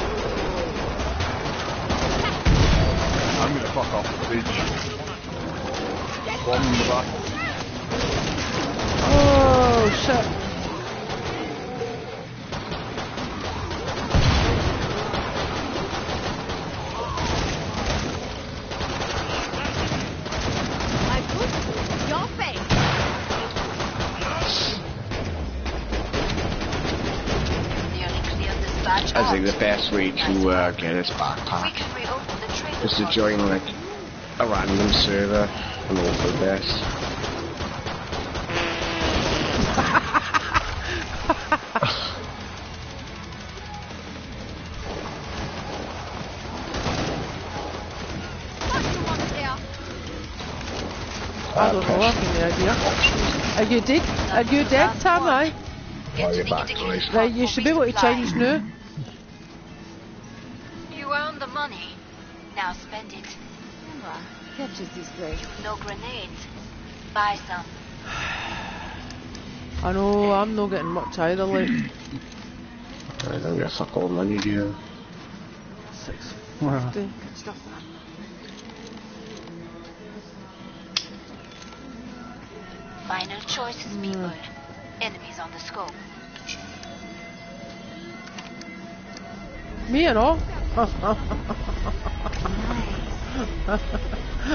E: Batch
C: I think
E: out.
C: the best way to uh, get this
E: We
C: backpack
E: can reopen the trader
C: is to join like a random server and hope for the best.
D: What you want there?
A: I don't know, I've no idea. Are you dead? Are you dead, Tam? Aye?
C: Oh, you're back,
E: indicated
C: right.
A: Right, you should be able to change now.
D: Catches this way.
E: No grenades. Buy some.
A: I know, I'm not getting much either, like.
C: I don't get fuck all money, do you?
A: Six
B: Well,
A: fifty. Good stuff.
E: Final choices, mm. people. Enemies on the scope.
A: Me and all.
E: I'm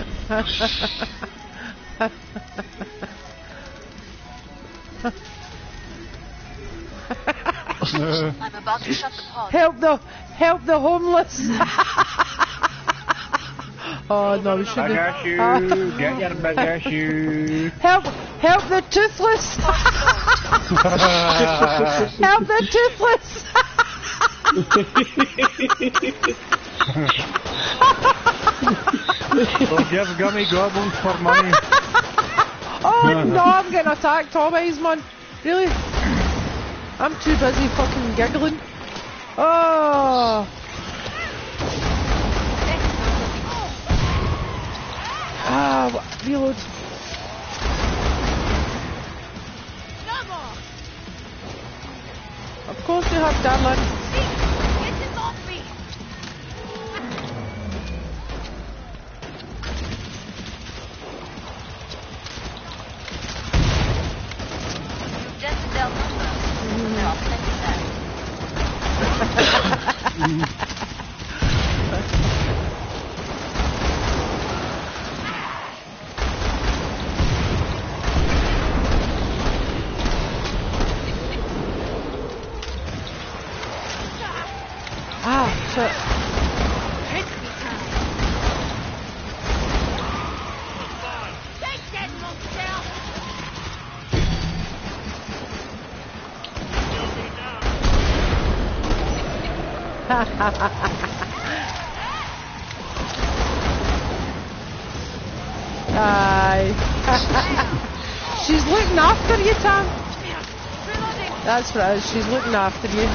E: about to shut the pod.
A: help the help the homeless. oh no, we
B: I
A: shouldn't.
B: got you. Get your big got you.
A: Help help the toothless. help the toothless.
B: We'll give gummy gobbles for money.
A: Oh no, I'm getting attacked always, man. Really? I'm too busy fucking giggling. Oh. Ah, reload. Of course you have, darling. That's what. She's looking after you.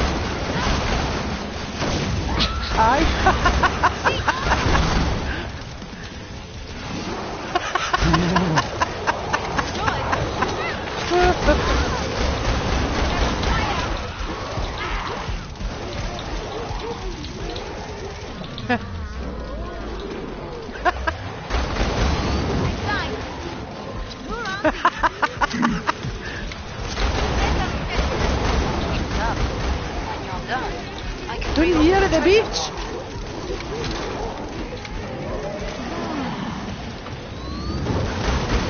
A: Aye.
E: Keep it up. When you're done, I can
A: Down here at the beach.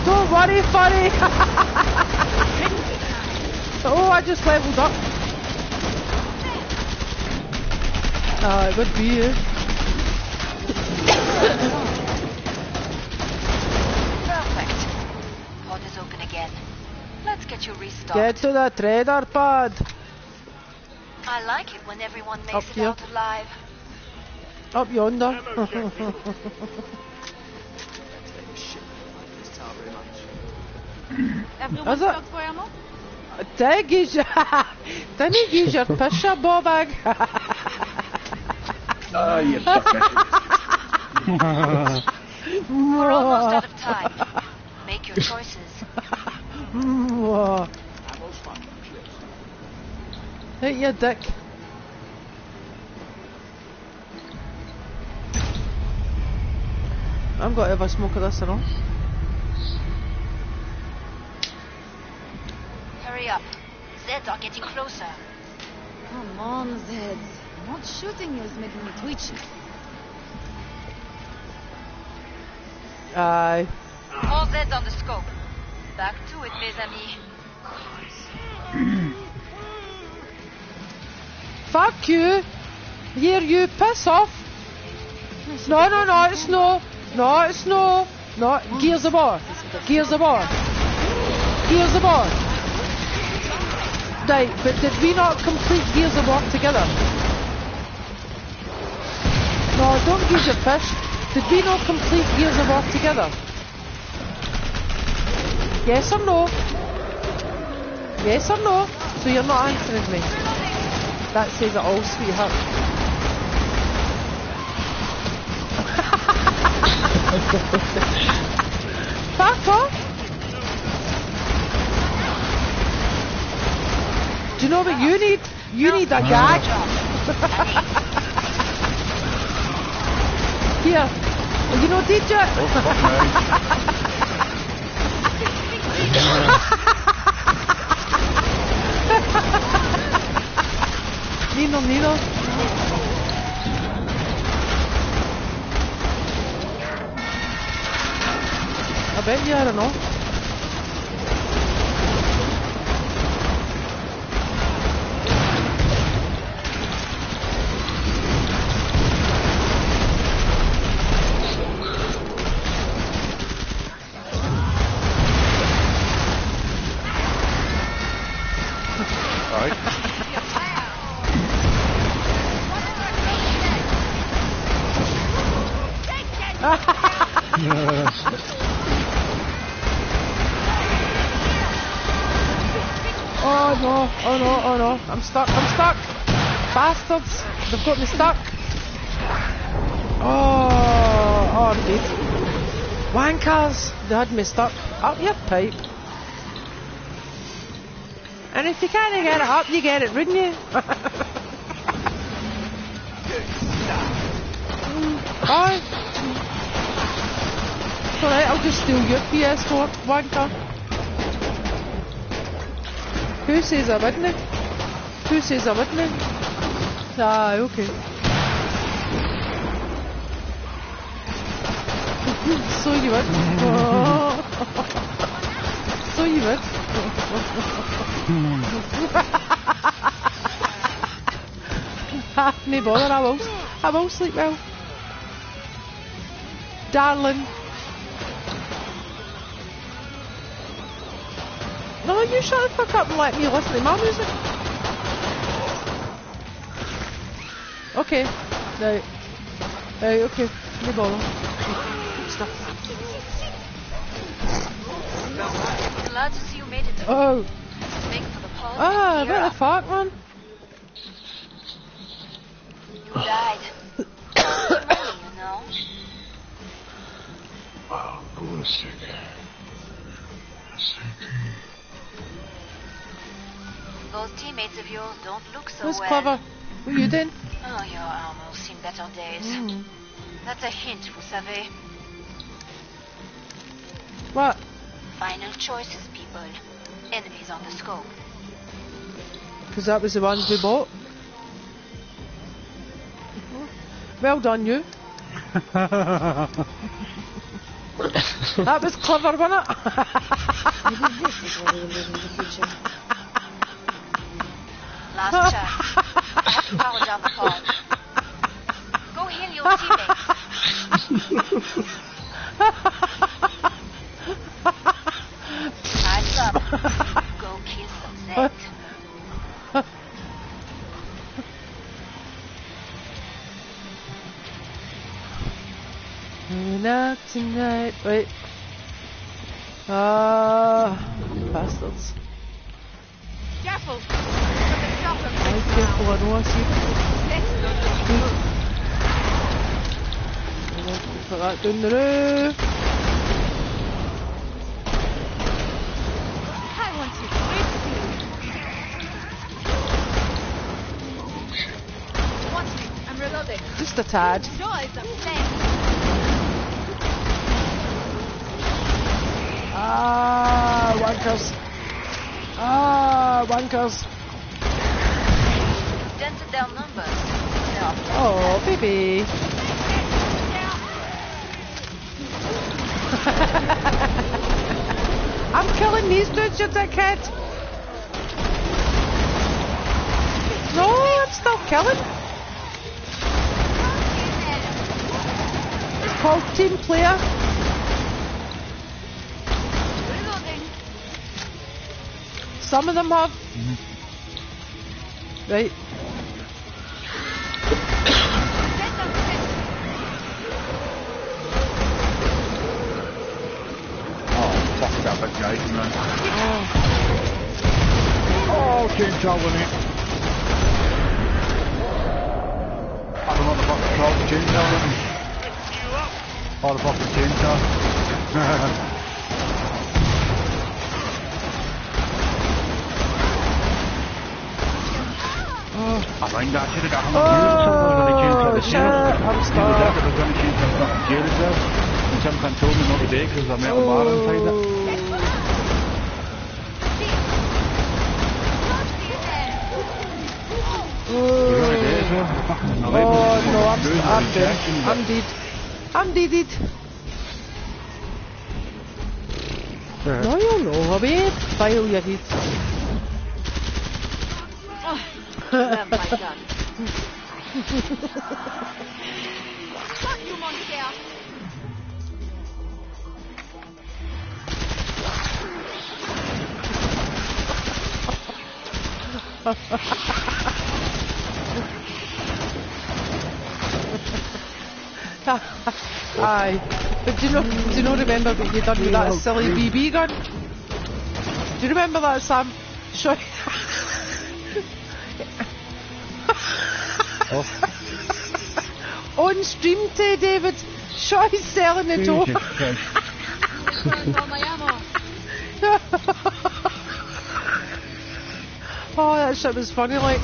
A: Don't worry, funny. oh, I just leveled up. Ah, it would be you.
E: Perfect. Pod is open again. Let's get you restocked.
A: Get to the trader pod.
E: I like it when everyone makes
A: Up
E: it
A: here.
E: out alive.
A: Up yonder.
D: Everyone
A: Is it?
D: stocked for ammo?
A: Tag is Then he gives your pisher ball bag.
C: Oh, you sucker.
E: We're almost out of time. Make your choices.
A: Mwah. Hit your dick. I'm going to have a smoke of this and all.
E: Hurry up. Zeds are getting closer.
D: Come on, Zeds. Not shooting you is making me twitchy.
A: Aye.
E: All Zeds on the scope. Back to it, mes amis.
A: Fuck you! Here you piss off! No, no, no, it's no! No, it's no! No, Gears of War! Gears of War! Gears of War! Right, but did we not complete Gears of War together? No, don't use your fish. Did we not complete Gears of War together? Yes or no? Yes or no? So you're not answering me. That says it all, sweetheart. Fuck off! Do you know what you need? You need a gag. Here. Oh, you know, did you? Needle, needle. I bet you, I don't know.
B: Right.
A: Oh no, oh no, oh no. I'm stuck, I'm stuck. Bastards. They've got me stuck. Oh, oh, I'm dead. Wankers. They had me stuck. Up your pipe. And if you can't get it up, you get it, wouldn't you? It's alright, I'll just steal your PS4, wanker. Who says I wouldn't? Who says I wouldn't? Ah, okay. so you would. so you would. no bother, I will. I will sleep well. Darling. No, you shut the fuck up and let me listen to my music. Okay. Right. Right, okay. No bother. Stuff.
E: Glad to see you made it.
A: Oh.
E: Make for the pub.
A: Ah,
E: Gear
A: what the fuck, man?
E: You died. You know.
C: Wow, ballistic.
E: Those teammates of yours don't look so
A: That's
E: well.
A: clever. What are you doing?
E: Oh, your armor will seen better days.
A: Mm.
E: That's a hint, vous savez.
A: What?
E: Final choices, people. Enemies on the scope.
A: Because that was the ones we bought. Well done, you. That was clever, wasn't it?
E: Last chance. Power down the pod. Go heal your teammates. Time's up. Go kill some Zed.
A: Not tonight. Wait. Ah, bastards.
D: Careful!
A: I see. Put that down the roof.
D: I want you to rescue. Watch me. I'm reloading.
A: Just a. Ah, wankers. Ah, wankers.
E: Dented down numbers.
A: Oh, baby. I'm killing these dudes, you dickhead. No, I'm still killing. It's called team player. Some of them have.
B: Mm-hmm. Right. Chainsaw with it. I don't know what the fuck it's called, the chainsaw with me. Oh, the fucking chainsaw. I think that should have got him a chainsaw. The
A: Oh, shit. I'm
B: He was
A: stuck.
B: after the gun chainsaw fucking jail itself. And something told me not to do because there's a metal bar inside it.
A: I'm,
B: Doing
A: I'm dead. I'm dead. I'm dead. No, you'll know, I'll file your head.
D: Grab my gun. Fuck you, monster!
A: Aye. But do you know, do you know remember what you done with that silly BB gun? Do you remember that, Sam? Sure. On stream to David. Sure, he's selling the toe.
B: Jesus Christ.
D: Return all
A: oh, that shit was funny, like.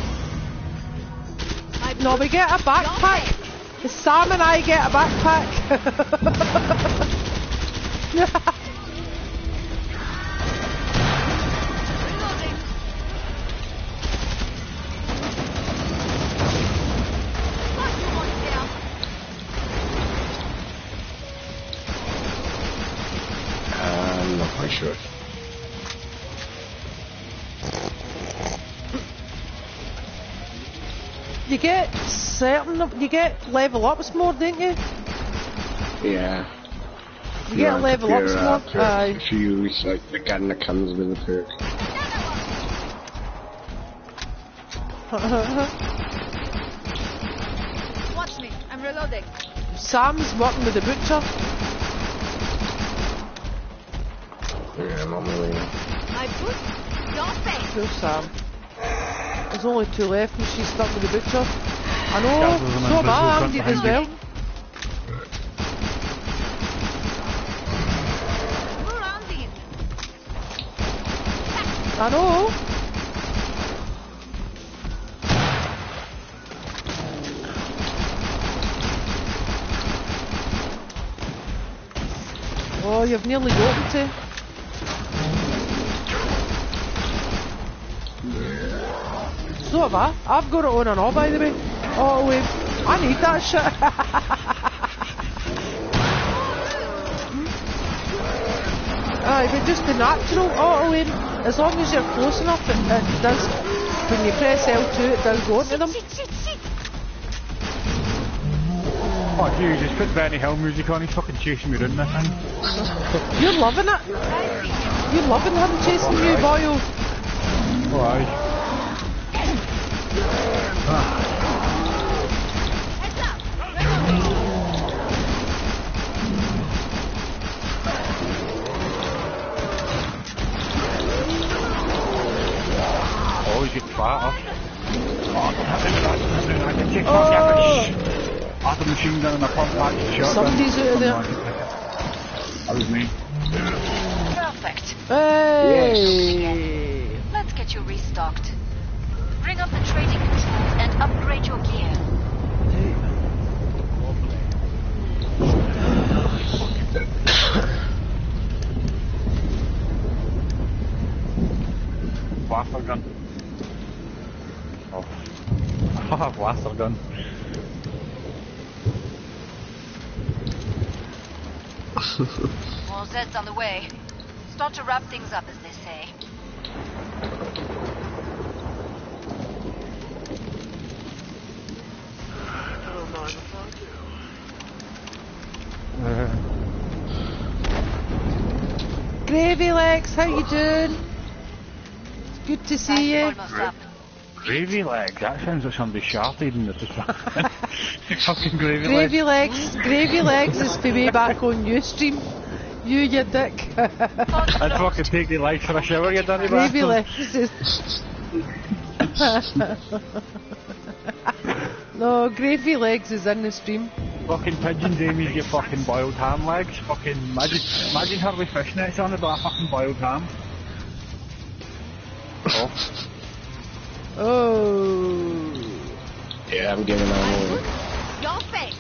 A: No, we get a backpack. Sam and I get a backpack. certain, you get level ups more, don't you?
C: Yeah.
A: You get
C: have
A: level
C: to
A: ups
C: pair
A: more.
C: up, uh,
A: Aye.
C: If you use like the gun that comes with the perk.
D: Watch me. I'm reloading.
A: Sam's working with the butcher.
C: Yeah, I'm on my way.
D: I put your face.
A: Poor Sam. There's only two left and she's stuck with the butcher. I know,
B: Gathers them
A: so
B: in
A: am I,
B: visual
A: I'm dead well.
B: behind
D: More on these.
A: I know. Oh, you've nearly got to. So have I. I've got it on and all, by the way. Oh, wait. I need that shit. Aye, but just the natural oh, auto aim, as long as you're close enough, it, it does, when you press L2, it does go into them.
B: Oh, dude, just put Benny Hill music on, he's fucking chasing me around this thing.
A: You're loving it. You're loving him chasing you, boyo.
B: Oh, aye.
D: Heads
B: ah. Out of sh- I had a machine gun and a pump action shotgun.
A: Somebody's out of there.
B: That was me.
E: Perfect.
A: Hey!
E: Let's get you restocked. Bring up the trading controls and upgrade your gear.
B: Blaster gun. Oh. Haha, blaster gun.
E: More Zeds on the way. Start to wrap things up, as they say.
G: I don't know if I do.
B: Uh,
A: Gravy Legs, how you doing? It's good to see you.
E: Almost up.
B: gravy leg, that sounds like somebody sharted in the fucking gravy,
A: Gravy
B: leg.
A: Legs, Gravy Legs is for me back on Ustream. You, you dick.
B: I'd fucking take the life for a shower, you dirty
A: Gravy. Legs is... no, Gravy Legs is in the stream.
B: Fucking pigeons aim you get fucking boiled ham legs. Fucking imagine, imagine her with fishnets on it, but a fucking boiled ham. Oh.
A: oh. Oh.
C: Yeah, I'm giving ammo.
D: Your face.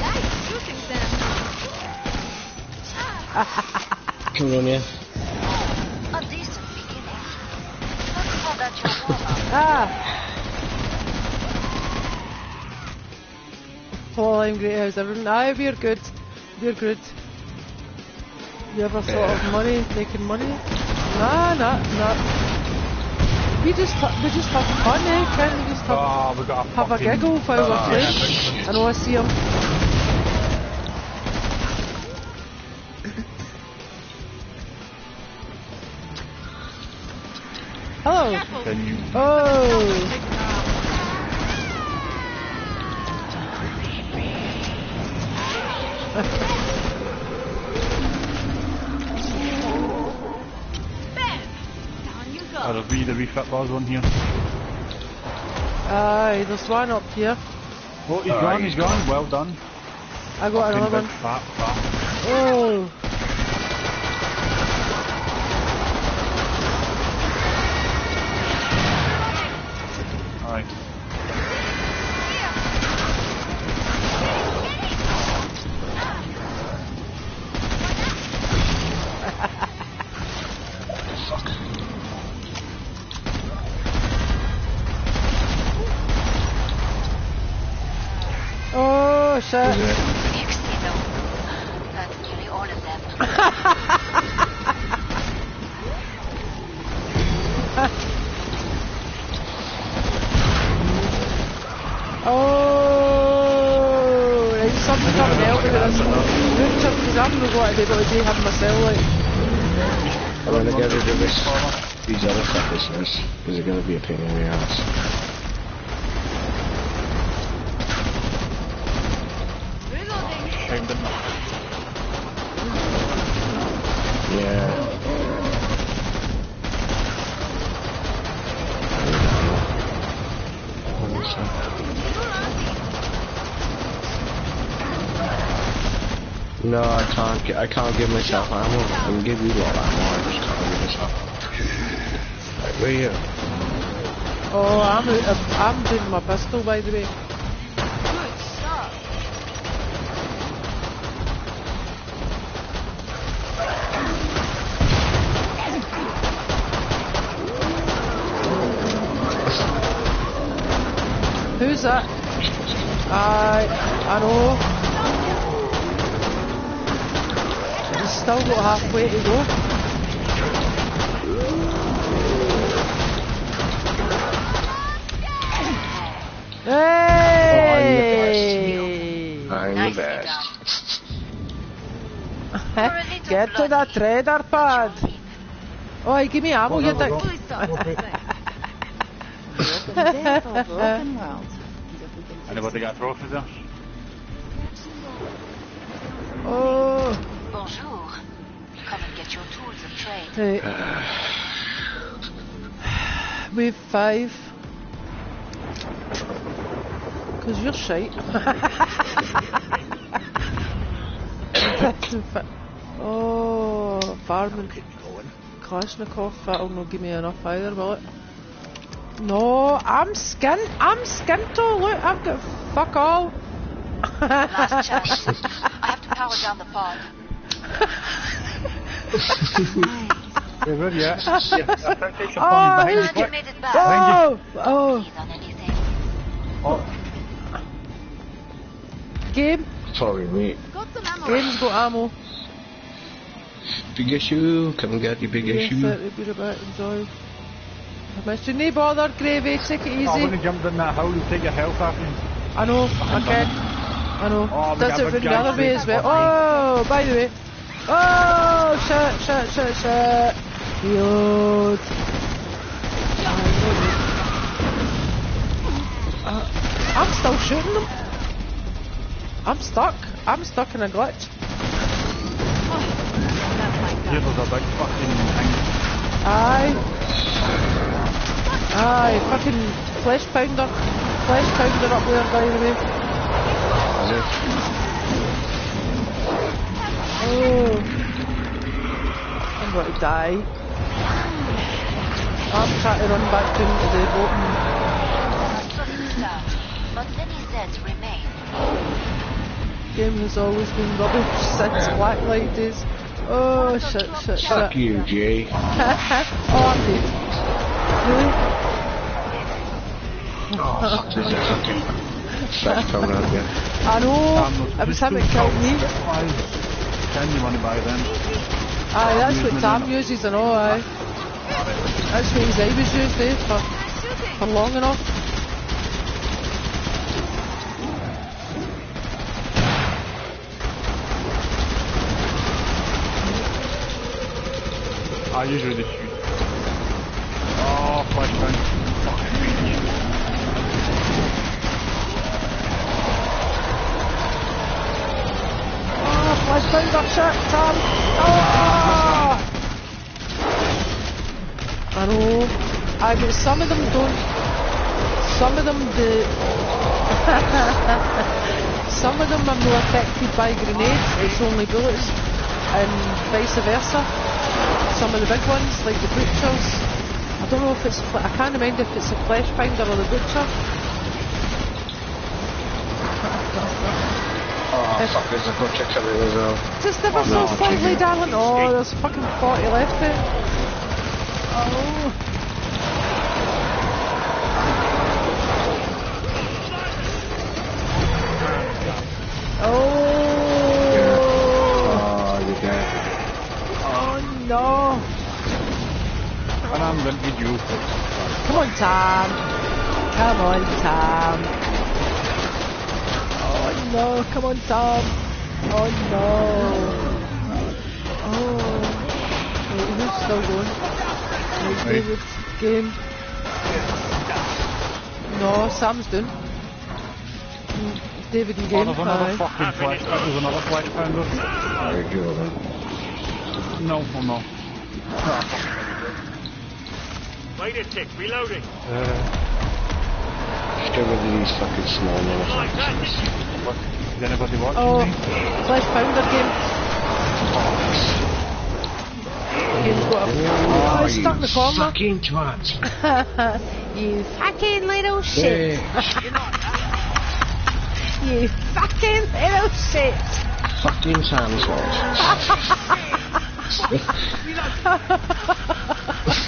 D: Nice.
C: Come on, yeah.
E: A
A: Oh, I'm great. How's everyone? Aye, we're good. We're good. You ever thought of money, making money? Nah, nah, nah. We just, we just have fun, eh? Can't we just have,
B: Oh, we got a
A: have a giggle while we're
B: Ah,
A: playing? I know I see him. Hello.
B: Then you...
A: Oh.
B: Oh,
D: go.
B: there's wee, the wee fit bars on here.
A: Aye, there's one up here.
B: Oh, he's
C: Alright,
B: gone,
C: he's
B: he's gone. Well done.
A: I got
B: Fucking
A: another one.
B: fat, fat.
A: Oh.
C: anything we ask. Yeah. No, I can't. Get, I can't give myself ammo. I can give you a lot of ammo. I just can't give myself. Ammo. Right, where are you?
A: Oh, I'm I'm doing my pistol by the way.
E: Good stuff.
A: Who's that? I I know. He's still got halfway to go. Hey!
C: Oh, I'm
E: Nicely
C: the best. Eh?
A: Get to that trader pad. Oh, give me ammo, you dick.
D: Who is that? There for broken world.
B: Anybody got trophies there?
A: Oh,
E: Bonjour. Come and get your tools of trade.
A: hey. We've five. Cause you're shite. oh, farming. Kalashnikov, that'll not give me enough either, will it? No, I'm skin. I'm skinto. Look, I've got fuck all.
E: Last chance. I have to power down the pod.
B: Yeah, good, yeah. yeah. I think there's some
A: Oh,
B: behind
A: who's
B: you.
E: Glad you made it back.
A: Oh, oh,
E: Please.
B: Oh,
A: game.
C: Sorry, mate.
D: Got some ammo.
A: Game's got ammo.
C: Big issue. Come and get your big
A: Yes,
C: issue.
A: it would be about enjoy. Mr. No bother, Gravy, take it easy.
B: I wouldn't
A: easy.
B: have jumped in that hole and take your health off you.
A: I know, I can. I know.
B: Oh, we
A: Does
B: got
A: it
B: a
A: from the other way as well. Oh, by the way. Oh, shit, shit, shit, shit. Reload. Uh, I'm still shooting them. I'm stuck. I'm stuck in a glitch.
B: Here there's a big fucking thing.
A: Aye. Aye, fucking flesh pounder. Flesh pounder up there, by the way. Oh. I'm going to die. I'm trying to run back down to the bottom. Game has always been rubbish since Blacklight days. Oh, shit, shit,
C: Fuck
A: shit.
C: you, Jay.
A: oh, I'm dead. Really?
C: Oh, fuck, a fucking sex coming out here.
A: I know.
B: Tam,
A: I was having to kill me.
B: Can you to buy them?
A: Aye, that's what Tam uses and all, aye. That's what his eye was used eh, for, for long enough.
B: I usually just shoot. Oh, flashbang. Fucking bitch.
A: Oh, flashbang got shot, Tam. Oh! I know. I but some of them don't. Some of them do. some of them are more affected by grenades. It's only bullets, and vice versa. Some of the big ones, like the butchers. I don't know if it's. I can't remember if it's a flesh finder or the butcher.
C: Oh, fuck, there's a butcher coming as well.
A: Just ever
C: Oh,
A: so
C: no,
A: slightly,
C: chicken.
A: darling. Oh, there's fucking 40 left there. Oh. Oh.
C: Oh, you're dead.
A: Oh no.
B: And I'm vintage you.
A: Come on, Tom. Come on, Tom. Oh no, come on, Tom. Oh no. Oh. Wait, who's still going? Right,
B: Me.
A: David, game. No, Sam's done. David and
B: Oh,
A: game.
B: there's another
A: aye.
B: fucking flash. There's another flash pounder.
C: Oh, you're good. Eh?
B: No, I'm not.
G: Wait a tick, reloading.
B: Uh,
C: Just get rid of these fucking small motherfuckers.
B: Is anybody watching
A: Oh,
B: me?
A: Flesh Pounder game. Game's got a... Oh, he's
C: you
A: stuck in the corner.
C: Fucking twat.
A: you fucking little shit. you fucking little shit.
C: fucking Sandsworth.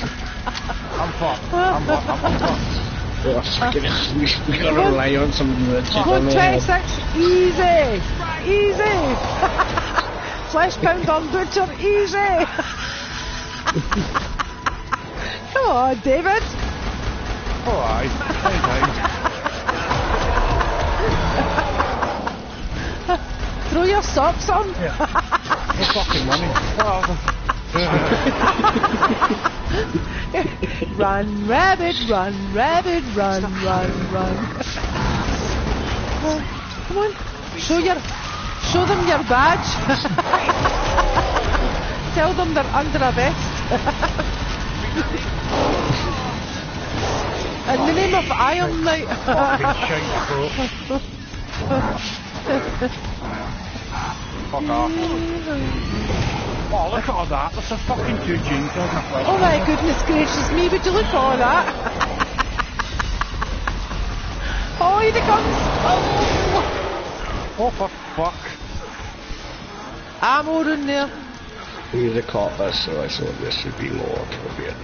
B: I'm fucked. I'm fucked. I'm fucked.
C: Oh, fucking. We, we gotta rely on some words.
A: Go on, 26. Easy. Easy. Flesh pound on butcher. Easy. Come on, David.
B: Oh, aye. Anytime.
A: Throw your socks on.
B: No fucking money.
A: Run, rabbit, run, rabbit, run, run, run. Come on, show your, show them your badge. Tell them they're under a vest. In the name of Iron Knight.
B: Fucking shite, bro. Fuck off. Oh, look at all that. There's a fucking two chainsaws in a flesh.
A: oh my goodness gracious me, would you look at all that? oh, here it comes. Oh.
B: Oh, for fuck.
A: Ammo in there.
C: He's a copper, so I thought this would be more appropriate.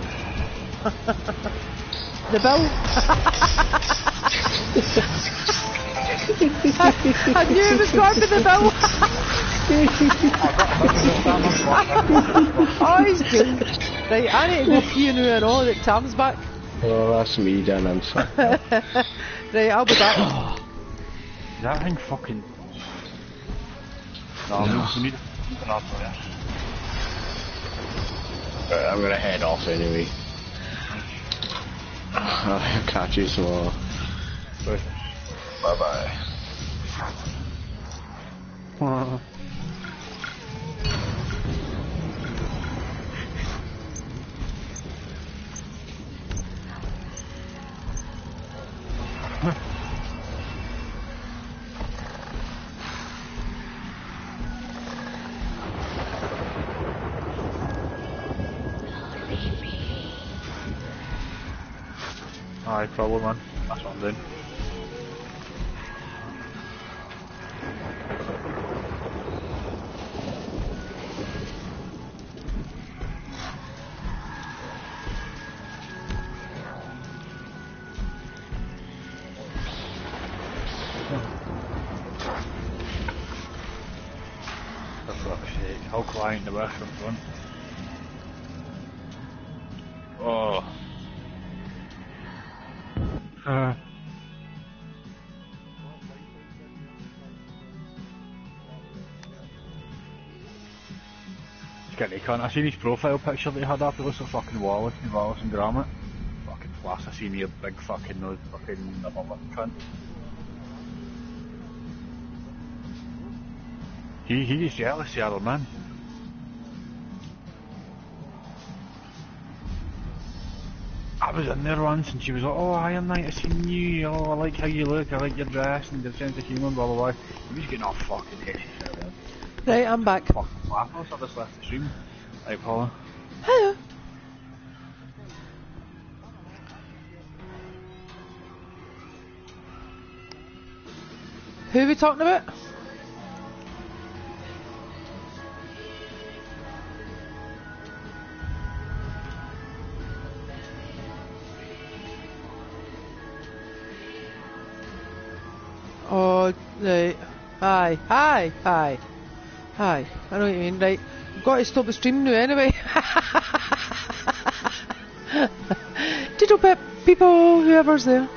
A: The bill. I knew it was going to the bill. oh, he's good. Right, I need to go pee now and all. That Tom's back.
C: Oh, that's me done, I'm sorry.
A: right, I'll be back.
B: Is that thing fucking... No, no. we need an up there.
C: Right, I'm gonna head off anyway. I'll catch you tomorrow. Bye bye.
B: Aye, probably, man. That's what I'm doing. Cunt. I seen his profile picture that he had after this fucking Wallace and Wallace and Gromit. Fucking class, I seen your big fucking nose fucking number one cunt. He he's jealous the other man. I was in there once and she was like, oh Iron Knight, I seen you, oh I like how you look, I like your dress and your sense of humour, blah blah blah. He was getting all fucking hissy.
A: Right, I'm back.
B: Fucking laughing, so I just left the stream. Right, Paula.
A: Hello. Who are we talking about? Oh, right. Hi, hi, hi. Hi. I know what you mean, right. I've got to stop the stream now anyway. Diddle pip, people, whoever's there.